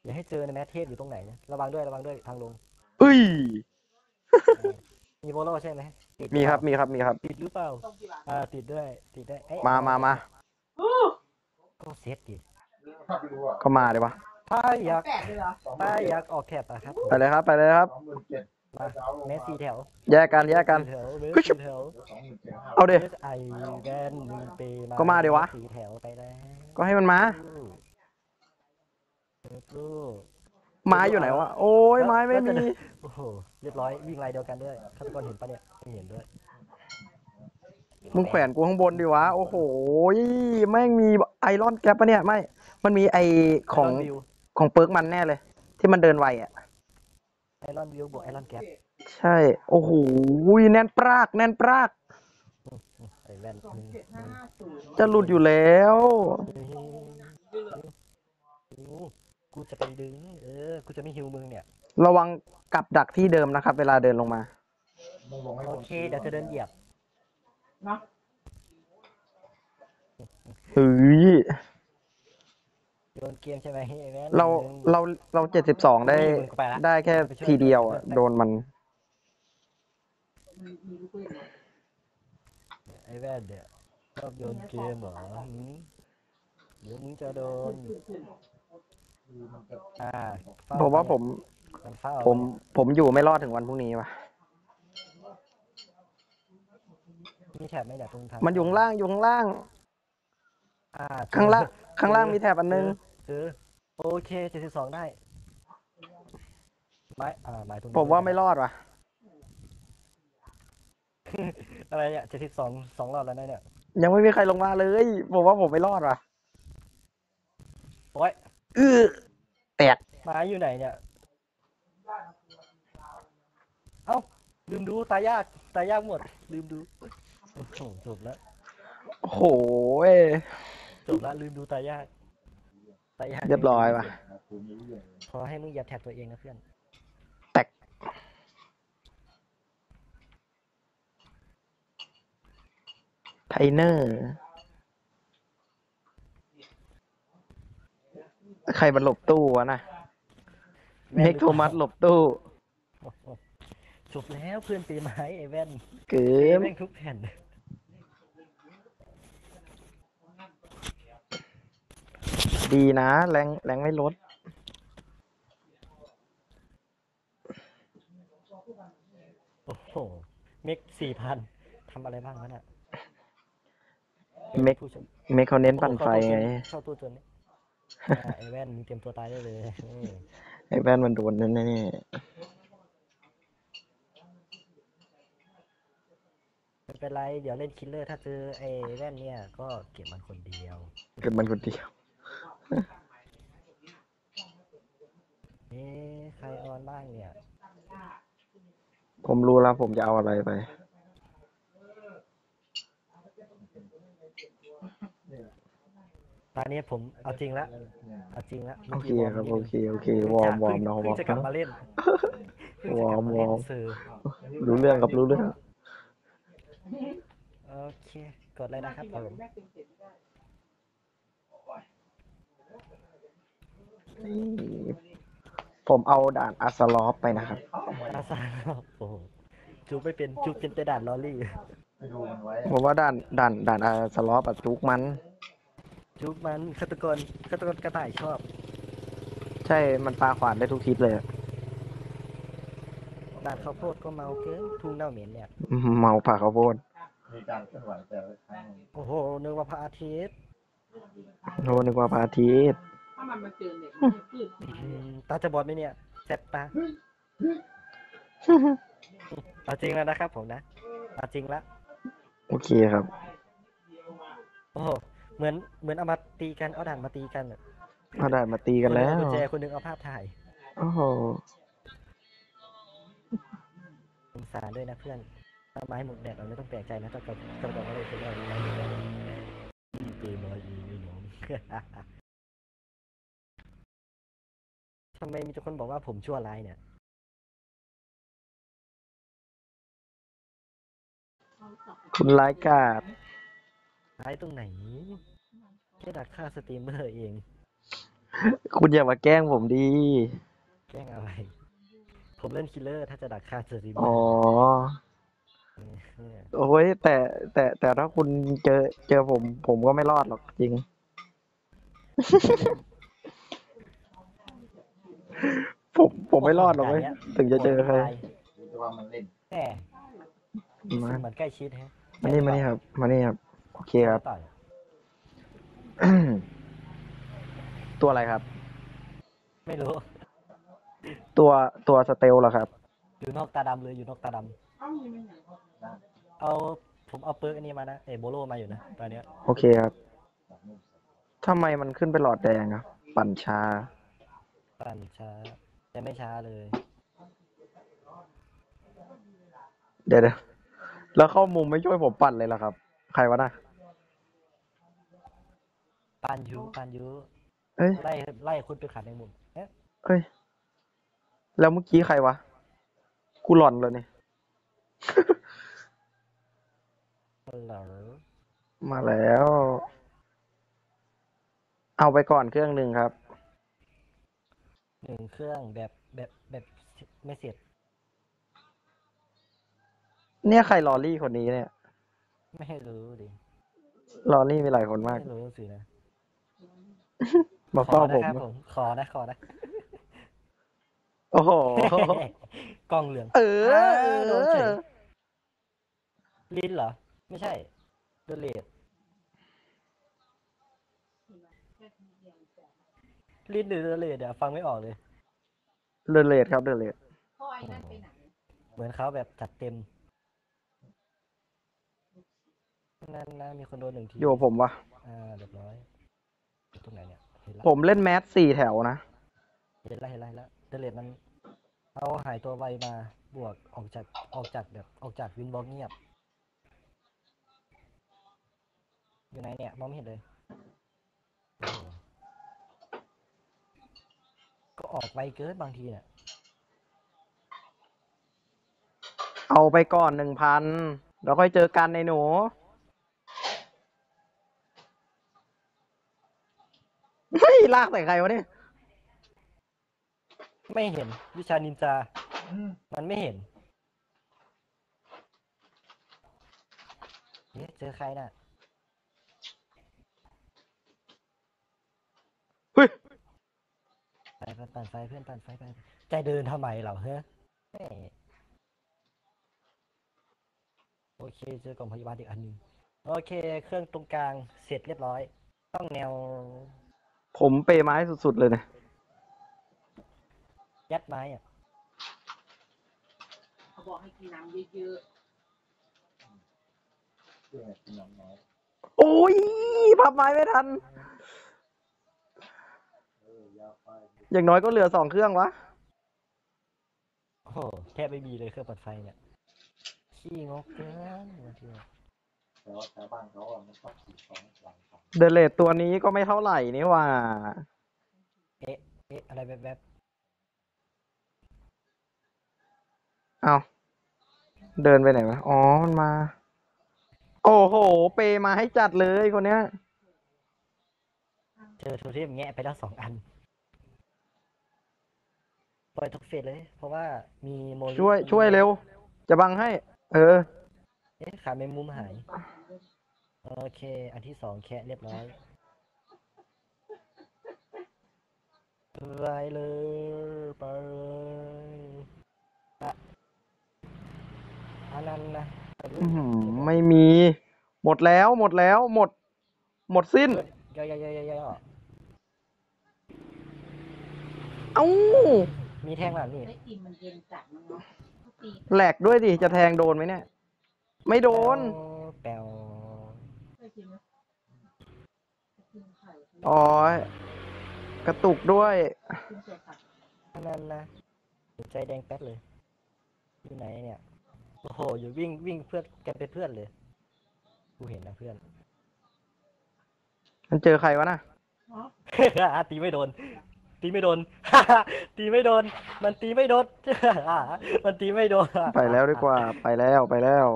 อย่าให้เจอนะแมทเทพอยู่ตรงไหนนะระวังด้วยระวังด้วยทางลง เอ้ยมีโบโลใช่ไหมติดมีครับมีครับมีครับ ติดหรือเปล่าตรงกี่บาทอ่าติดด้วยติดด้วยเอ้ยมามามาก็เซตดิก็มาเลยวะถ้าอยากแปดเลยเหรอถ้าอยากออกแถบอะครับผมไปเลยครับไปเลยครับ มาเมสซี่แถวแยกกันแยกกัน สี่แถวเมสเฮ้ยสี่แถวเอาเดเมสไอแวนมีเปมาก็มาดิวะ สี่แถวไปแล้วก็ให้มันมาลูก ไม้อยู่ไหนวะ โอ้ยไม้ไม่มี โอ้โห เรียบร้อยวิ่งไล่เดียวกันด้วยฆาตกรเห็นปะเนี่ยไม่เห็นด้วยมึงแขวนกูข้างบนดิวะ โอ้โหแม่งมีไอรอนแกปปะเนี่ย ไม่ มันมีไอของวิวของเปิร์กมันแน่เลย ที่มันเดินไวอะ ไอรอนวิวบวกไอรอนแก๊ปใช่ โอ้โหแน่นปรากแน่นปรากไอแว่นสองเจ็ดห้าศูนย์จะหลุดอยู่แล้ว กูจะไปดึง เออ กูจะไม่ฮิวมึงเนี่ย ระวังกับดักที่เดิมนะครับ เวลาเดินลงมา โอเค เดี๋ยวจะเดินเหยียบเนาะเฮ้ย โยนเกมใช่ไหมไอแว่นเราดึงเราเราเจ็ดสิบสองได้นี่มึงก็ไปละ ได้แค่ทีเดียวอะโดนมันมีมีลูกเล่นเหรอไอแว่นเดี๋ยวชอบโยนเกมเหรอหืมเดี๋ยวมึงจะโดนอ่าเฝ้ผมว่าผมมันเฝ้าผมผมอยู่ไม่รอดถึงวันพรุ่งนี้ว่ะมีแถบไหม่เนี่ยตรงทางมันอยู่ข้างล่างอยู่ข้างล่าง อ่าข้างล่างข้างล่างมีแถบอันนึงเจอโอเคเจ็ดสิบสองได้ไม้อ่าหมายถึงผมว่าไม่รอดว่ะ อะไรเนี่ยเจ็ดสิบสองสองรอบแล้วนะเนี่ยยังไม่มีใครลงมาเลย ผมว่าผมไม่รอดว่ะโอ้ยอื้อแตกไม้อยู่ไหนเนี่ย เอ้าลืมดูตายยากตายยากหมด ลืมดูโอ้โหจบแล้วโอ้โหย จบแล้วลืมดูตายยากตายยากเรียบร้อยว่ะ ขอให้มึงอย่าแท็กตัวเองนะเพื่อนไทเนอร์ ใครมันหลบตู้วะนะเมกโทมัสหลบตู้โอ้โหจบแล้วเพื่อนปีไม้ไอ้แว่นเกิเอ้มแม่งทุกแผ่น ดีนะ แรงแรงไม่ลด โอ้โห เมกสี่พันทำอะไรบ้างวะน่ะเมกผู้ชมเมกเขาเน้นปั่นไฟไง เข้าตู้จนนี่อ่าไอ้แว่นมึงเตรียมตัวตายได้เลยนี่ไอ้แว่นมันโดนแน่ไม่เป็นไร เดี๋ยวเล่นคิลเลอร์ ถ้าเจอไอ้แว่นเนี่ย ก็เก็บมันคนเดียวๆเกิดมันคนเดียว เอ๊ะใครออนบ้างเนี่ย ผมรู้แล้วผมจะเอาอะไรไป ตอนนี้ผมเอาจริงละเอาจริงละโอเคมื่กี้ครับวโอร์มเคนิดนึงโอเควอร์มวอร์มน้องวเพิ่องร์มจะกลับมาเล่นเพิ่งจะกลับวอร์มมาเล่นวอร์มสื่อรู้เรื่องครับรู้เรื่อง โอเค กดเลยนะครับผม แม่เป็นเจ็ดได้ ผมเอาด่านอัสลอฟไปนะครับ อาซาโอ้โหจุกไม่เป็นจุกเป็นแต่ด่านลอรี่ ผมว่าด่านด่านด่านอัสลอฟอะจุกมัน จุกมันฆาตกรฆาตกรกระต่ายชอบ ใช่มันปลาขวานได้ทุกทิศเลยอะด่านข้าวโพดก็เมาเกินทุ่งเน่าเหม็นเนี่ยเมาผ่าข้าวโพดมีการเคลื่อนไหวแต่ละครั้งโอ้โหนึกว่าพระอาทิตย์ โทนึกว่าพระอาทิตย์ ถ้ามันมาเจอเนี่ยมันจะพืชอืมตาจะบอดไหมเนี่ยแสบตาเอาจริงแล้วนะครับผมนะเอาจริงละโอเคครับ โอ้โหเหมือนเหมือนเอามาตีกันเอาด่านมาตีกันอะเอาได้มาตีกันแล้วกุญแจคนหนึงเอาภาพถ่ายโอ้โห สงสารด้วยนะเพื่อนถ้าไม้หมดแดดเราไม่ต้องแปลกใจนะถ้าเกิดถ้าเกิดว่าเราเป็นอะไรเกมอะไรอีกน้อง ทำไมมีแต่คนบอกว่าผมชั่วร้ายเนี่ยคุณร้ายกาจร้ายตรงไหนแค่ดักฆ่าสตรีมเมอร์เอง คุณอย่ามาแกล้งผมดี แกล้งอะไร ผมเล่น killer ถ้าจะดักฆ่าสตรีมเมอ๋อ์เนี่ยโอ้ยแต่แต่แต่ถ้าคุณเจอเจอผม ผมก็ไม่รอดหรอกจริง ผมผมไม่รอดหรอกเว้ยถึงจะเจอใครรู้แต่ว่ามันเล่นแหมรู้สึกเหมือนใกล้ชิดแฮะมานี่มานี่ครับ มานี่ครับ โอเคครับต่อยตัวอะไรครับ ไม่รู้ ตัวตัวสเตลเหรอครับ อยู่นอกตาดำเลยอยู่นอกตาดเอ้ามีมันอย่างำเอาผมเอาเปิร์กอันนี้มานะเอยโบโลมาอยู่นะตอนเนี้ยโอเคครับทำไมมันขึ้นเป็นหลอดแดงอะปั่นชา ปั่นช้า แต่ไม่ช้าเลย เดี๋ยวเดี๋ยวแล้วเข้ามุมไม่ช่วยผมปั่นเลยเหรอครับ ใครวะน่ะปั่นอยูปั่นอยูเอ้ยไล่ไล่คุณไปขัดในมุมเอ๊ะเอ้ย แล้วเมื่อกี้ใครวะ กูหลอนเลยเนี่ย เหรอมาแล้ว เอาไปก่อนเครื่องหนึ่งครับ หนึ่งเครื่องแบบแบบแบบไม่เสร็จ เนี่ยใครลอรี่คนนี้เนี่ย ไม่ให้รู้ดิลอรี่มีหลายคนมาก ไม่รู้สินะ มาขอเฝ้าผนะม ครับผม ขอนะขอนะ โอ้โห กล้องเหลือง เออโดนเฉย ลิ้นเหรอ ไม่ใช่โดนเลด ลิ้นหรือโดนเลดอะฟังไม่ออกเลย เดนเลดครับเดนเลดพ่อไอ้นั่นไปไหน เหมือนเขาแบบจัดเต็ม นั่นนะมีคนโดนหนึ่งทีอยู่กับผมวะอ่าเรียบร้อยอยู่ตรงไหนเนี่ยเห็นละผมเล่นแมสสี่แถวนะ เห็นละเห็นละเห็นละเดเลดมันเอาหายตัวไวมาบวกออกจากออกจากแบบออกจากวินบล็อกเงียบ อยู่ไหนเนี่ยมองไม่เห็นเลยโอ้โหก็ ออกไวเกินบางทีเนี่ยเอาไปก่อนหนึ่งพันแล้วค่อยเจอกันในหนู เฮ้ย ลากใส่ใครวะเนี่ย ไม่เห็นวิชานินจา มันไม่เห็นเอ๊ะเจอใครน่ะ เฮ้ย ไปไปปั่นไฟเพื่อนปั่นไฟไปใจเดินทำไมเหราเฮ้ยแหม่โอเคเจอกล่องพยาบาลอีกอันหนึ่งโอเค เครื่องตรงกลางเสร็จเรียบร้อย ต้องแนว ผมเปย์ไม้สุดๆเลยเนี่ยยัดไม้อะเขาบอกให้กินน้ำเยอะเพื่อนกินน้ำน้อยโอ้ยพับไม้ไม่ทัน เออยาวไป อย่างน้อยก็เหลือสองเครื่องวะ โอ้โหแทบไม่มีเลยเครื่องปั่นไฟเนี่ยขี้งกเกินบางทีแต่ว่าแถวบ้านเขาอะมันต้องสี่สองหลังสองเดเลตตัวนี้ก็ไม่เท่าไหร่นี่หว่าเอ๊ะเอ๊ะอะไรแบบแบบเอาเดินไปไหนวะ อ๋อ มันมา โอ้โห เปย์มาให้จัดเลยคนเนี้ยเจอโทเทมแงะไปแล้วสองอัน ปล่อยทุกเฟสเลย เพราะว่ามีโมลิช่วยช่วยเร็ว จะบังให้ เออ เอ๊ะขาแมงมุมหาย โอเค อันที่สองแคะเรียบร้อยไปเลยไปเลยอะอันนั้นนะไปดูอื้อหือไม่มี หมดแล้วหมดแล้วหมด หมดสิ้น ย่อยย่อยย่อยย่อยย่อยเอ้า มีแท่งแบบนี้ๆได้กินมันเย็นจัดมั้งเนาะตีแหลกด้วยดิ จะแทงโดนไหมเนี่ย ไม่โดน แปวเคยกินไหมกินไข่อ๋อยกระตุกด้วยคุณเสร็จค่ะนั่นนะหัวใจแดงแป๊ดเลย อยู่ไหนเนี่ย โอ้โห อยู่วิ่งวิ่งเพื่อนแกเป็นเพื่อนเลย กูเห็นนะเพื่อน มันเจอใครวะน่ะตีไม่โดน ตีไม่โดน ตีไม่โดน มันตีไม่โดน มันตีไม่โดน ไปแล้วดีกว่า ไปแล้วไปแล้ว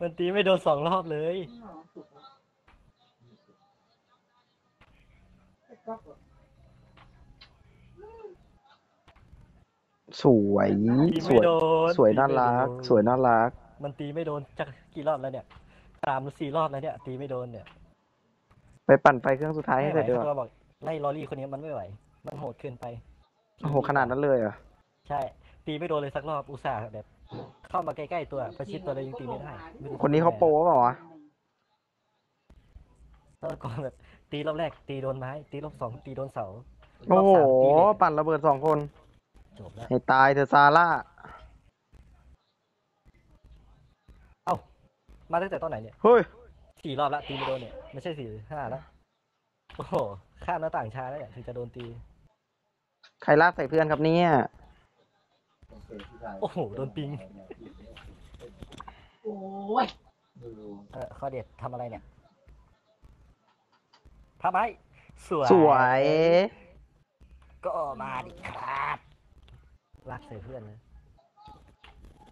มันตีไม่โดนสองรอบเลยอ๋อสุกแล้วก็สวย ตีสไม่วย โดนสวยน่ารักตีไม่โดนสวยน่ารัก มันตีไม่โดนจากกี่รอบแล้วเนี่ยสามหรือสี่รอบแล้วเนี่ย ตีไม่โดนเนี่ยไปปั่นไฟเครื่องสุดท้ายให้ไม่เสไหวร็จดีกเขาว่าบอกไล่ลอรี่คนนี้มันไม่ไหว มันโหดเกินไป โอ้โหขนาดนั้นเลยเหรอะใช่ ตีไม่โดนเลยสักรอบอุตส่าห์แบบ เข้ามาใกล้ๆตัวประชิดตัวเลยยังตีไม่ได้ไม่รู้คนนี้เขาโปรเปล่าวะตอนก่อนแบบตีรอบแรก ตีโดนไม้ ตีรอบสองตีโดนเสาโอ้โหรอบสามตีเหล็กปั่นระเบิดสองคน จบแล้วให้ตายเธอะซาร่าเอ้ามาตั้งแต่ตอนไหนเนี่ยเฮ้ย สี่รอบละตีไม่โดนเนี่ยไม่ใช่สี่ห้าแล้วโอ้โหข้ามหน้าต่างชาแล้วเนี่ยถึงจะโดนตี ใครลากใส่เพื่อนครับเนี่ย โอ้โห โดนปิงโอ้ยเออข้อเด็ดทำอะไรเนี่ยพระไม้สวย สวย ก็มาดิครับลากใส่เพื่อนเลย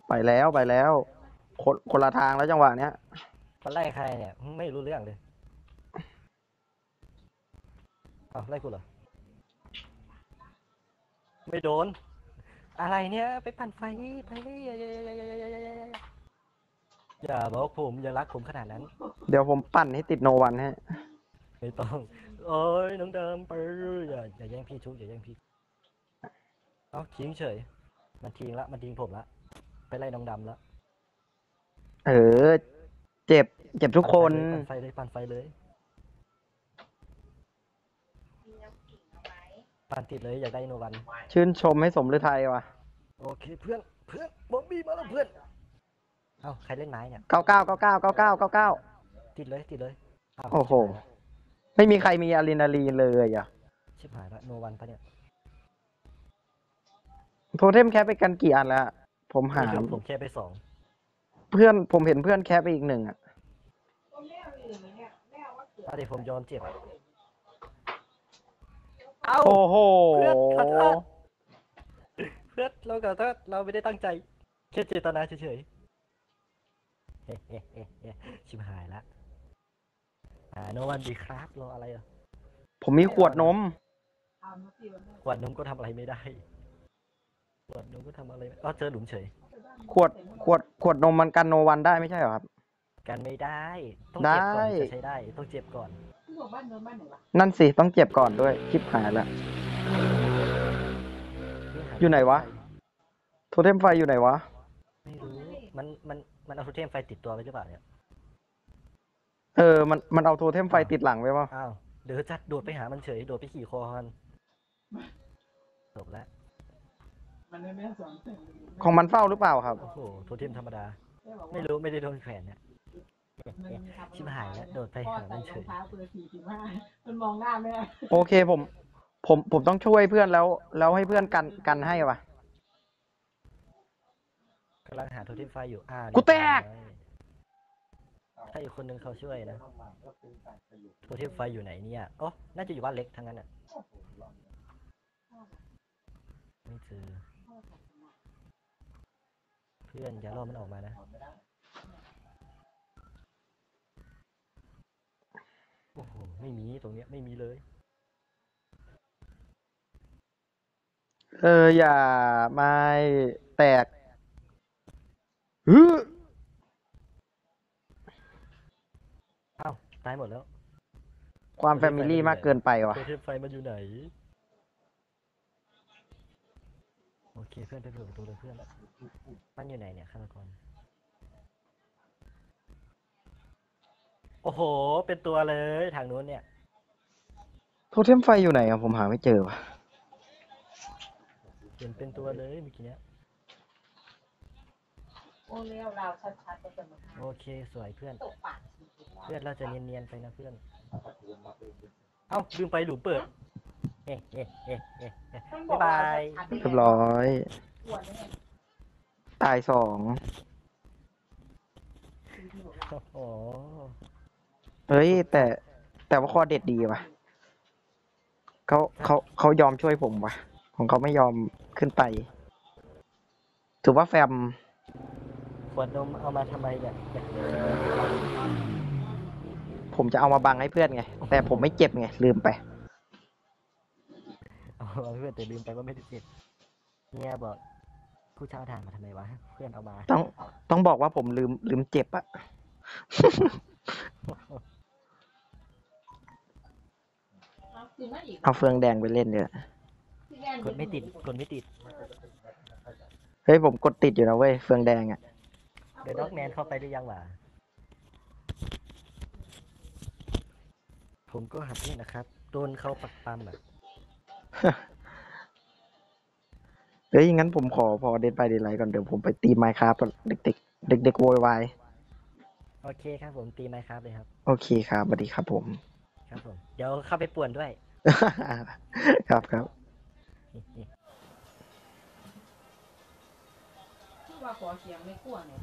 ไปแล้วไปแล้ว คนคนละทางแล้วจังหวะเนี้ยมันไล่ใครเนี่ย ไม่รู้เรื่องเลยเอาไล่กูเหรอ ไม่โดน อะไรเนี่ย ไปปั่นไฟไปเลยอย่าอย่าอย่าอย่าอย่าอย่าอย่าอย่าอย่าบอกผมอย่ารักผมขนาดนั้น เดี๋ยวผมปั่นให้ติดโนวันฮะ ไม่ต้อง โอ้ยน้องเดิมไปอย่าอย่าแย่งพี่ชุบอย่าแย่งพี่ เอาทิ้งเฉย มันทิ้งละ มันทิ้งผมละ ไปไล่น้องดำละ เออ เจ็บ เจ็บทุกคน ปั่นไฟเลยปั่นไฟเลยปั่น ติดเลยอยากได้โนวัน ชื่นชมให้สมฤทัยว่ะโอเคเพื่อนเพื่อนบอบบี้มาแล้วเพื่อน เอ้าใครเล่นไม้เนี่ย เก้าเก้าเก้าเก้าเก้าเก้าเก้าเก้าติดเลยติดเลยอ้าวโอ้โห ไม่มีใครมีอะดรีนาลีนเลยอะ ชิบหายละ No One ปะเนี่ยโทเทมแคปไปกันกี่อันแล้วอะผมหา ไม่รู้ผมแค่ไปสองเพื่อนผมเห็นเพื่อนแคปไปอีกหนึ่งอะเอาเดี๋ยวผมยอมเจ็บ เอ้าโอ้โห เพื่อนขอโทษเพื่อนเราขอโทษเราไม่ได้ตั้งใจแค่เจตนาเฉยๆเฮ้เฮ้เฮ้เฮ้ชิบหายละอ่าโนวันดีครับรออะไรอะผมมีขวดนมเอามาสิวันนี้ขวดนมก็ทำอะไรไม่ได้ ขวดนมก็ทำอะไรไม่ก็เจอหลุมเฉย ขวดขวดขวดนมมันกันโนวันได้ไม่ใช่เหรอครับ กันไม่ได้ ต้องเจ็บก่อนได้ถึงจะใช้ได้ ต้องเจ็บก่อนที่ บอกบ้านเนินบ้านไหนวะนั่นสิ ต้องเจ็บก่อนด้วยชิบหายละ อยู่ไหนวะ โทเทมไฟอยู่ไหนวะ ไม่รู้ มัน มัน มันเอาโทเทมไฟติดตัวไปหรือเปล่าเนี่ย เออ มัน มันเอาโทเทมไฟติดหลังไว้ป่ะอ้าว เดี๋ยวจัดโดดไปหามันเฉย โดดไปขี่คอมันจบแล้ว มันไม่ได้สอนแต่งของมันเฝ้าหรือเปล่าครับ โอ้โห โทเทมธรรมดาได้บอกว่าไม่รู้ ไม่ได้โดนแขวนเนี่ยมัน ชิบหายแล้วโดดไปหามันเฉยพ่อใส่รองเท้าเบอร์สี่สิบห้ามันมองหน้าแม่โอเคผม ผมผมต้องช่วยเพื่อนแล้ว แล้วให้เพื่อนกันกันให้ว่ะกำลังหาโทเทมไฟอยู่อ่ากูแตก ถ้าอีกคนนึงเขาช่วยนะโทเทมไฟอยู่ไหนเนี่ยโอ้น่าจะอยู่บ้านเล็กทั้งนั้นอะไม่เจอเพื่อนอย่ารอมันออกมานะ โอ้โห ไม่มีตรงเนี้ยไม่มีเลย เอออย่าไม่แตกฮึอ้าวตายหมดแล้วความ family มากเกินไปว่ะ to tem ไฟมันอยู่ไหน โอเคเพื่อนไปเปิดประตูเลยเพื่อน มันอยู่ไหนเนี่ยฆาตกร โอ้โห เป็นตัวเลยทางนู้นเนี่ย โทเทมไฟอยู่ไหนอะผมหาไม่เจอว่ะเห็นเป็นตัวเลยเมื่อกี้เนี้ย โอ้เลี้ยวเราชัดๆก็จะมาโอเคสวยเพื่อน ตกปากเพื่อนเราจะเนียนๆไปนะเพื่อน เอ้าลืมไปหลุมเปิด เอ๊ะเอ๊ะเอ๊ะเอ๊ะเอ๊ะต้องบอกว่าบ๊ายบายชัดๆเรียบร้อยอ้วนแน่ตายสองคือที่บอกว่าโอ้โห เฮ้ย แต่แต่ว่าข้อเด็ดดีว่ะเขาเขาเขายอมช่วยผมว่ะ ของเขาไม่ยอมขึ้นไป ถือว่าแฟมขวดนมเอามาทำไมเนี่ยเนี่ยผมจะเอามาบังให้เพื่อนไง แต่ผมไม่เจ็บไง ลืมไป เอามาเพื่อนแต่ลืมไปว่าไม่ได้เจ็บเนี่ยบอกผู้เช่าทางมาทำไมวะ เพื่อนเอามา ต้องต้องบอกว่าผมลืมลืมเจ็บอะ เอาซื้อมาอีกเอาเฟืองแดงไปเล่นเดี๋ยวที่แน่นกดไม่ติดกดไม่ติดเฮ้ยผมกดติดอยู่นะเว้ยเฟืองแดงอะเดี๋ยวด็อกแมนเข้าไปได้ยังวะผมก็หัดนี่นะครับ โดนเขาปักปั๊มอะเฮ้ยงั้นผมขอพอเดนไปเดนไลก่อนเดี๋ยวผมไปตีไมค์ครับเด็กๆเด็กๆโวยวายโอเคครับผมตีไมค์ครับเลยครับ โอเคครับสวัสดีครับผม ครับผม เดี๋ยวเข้าไปป่วนด้วย ครับครับที่ว่าขอเสียงไม่กลัวเนี่ย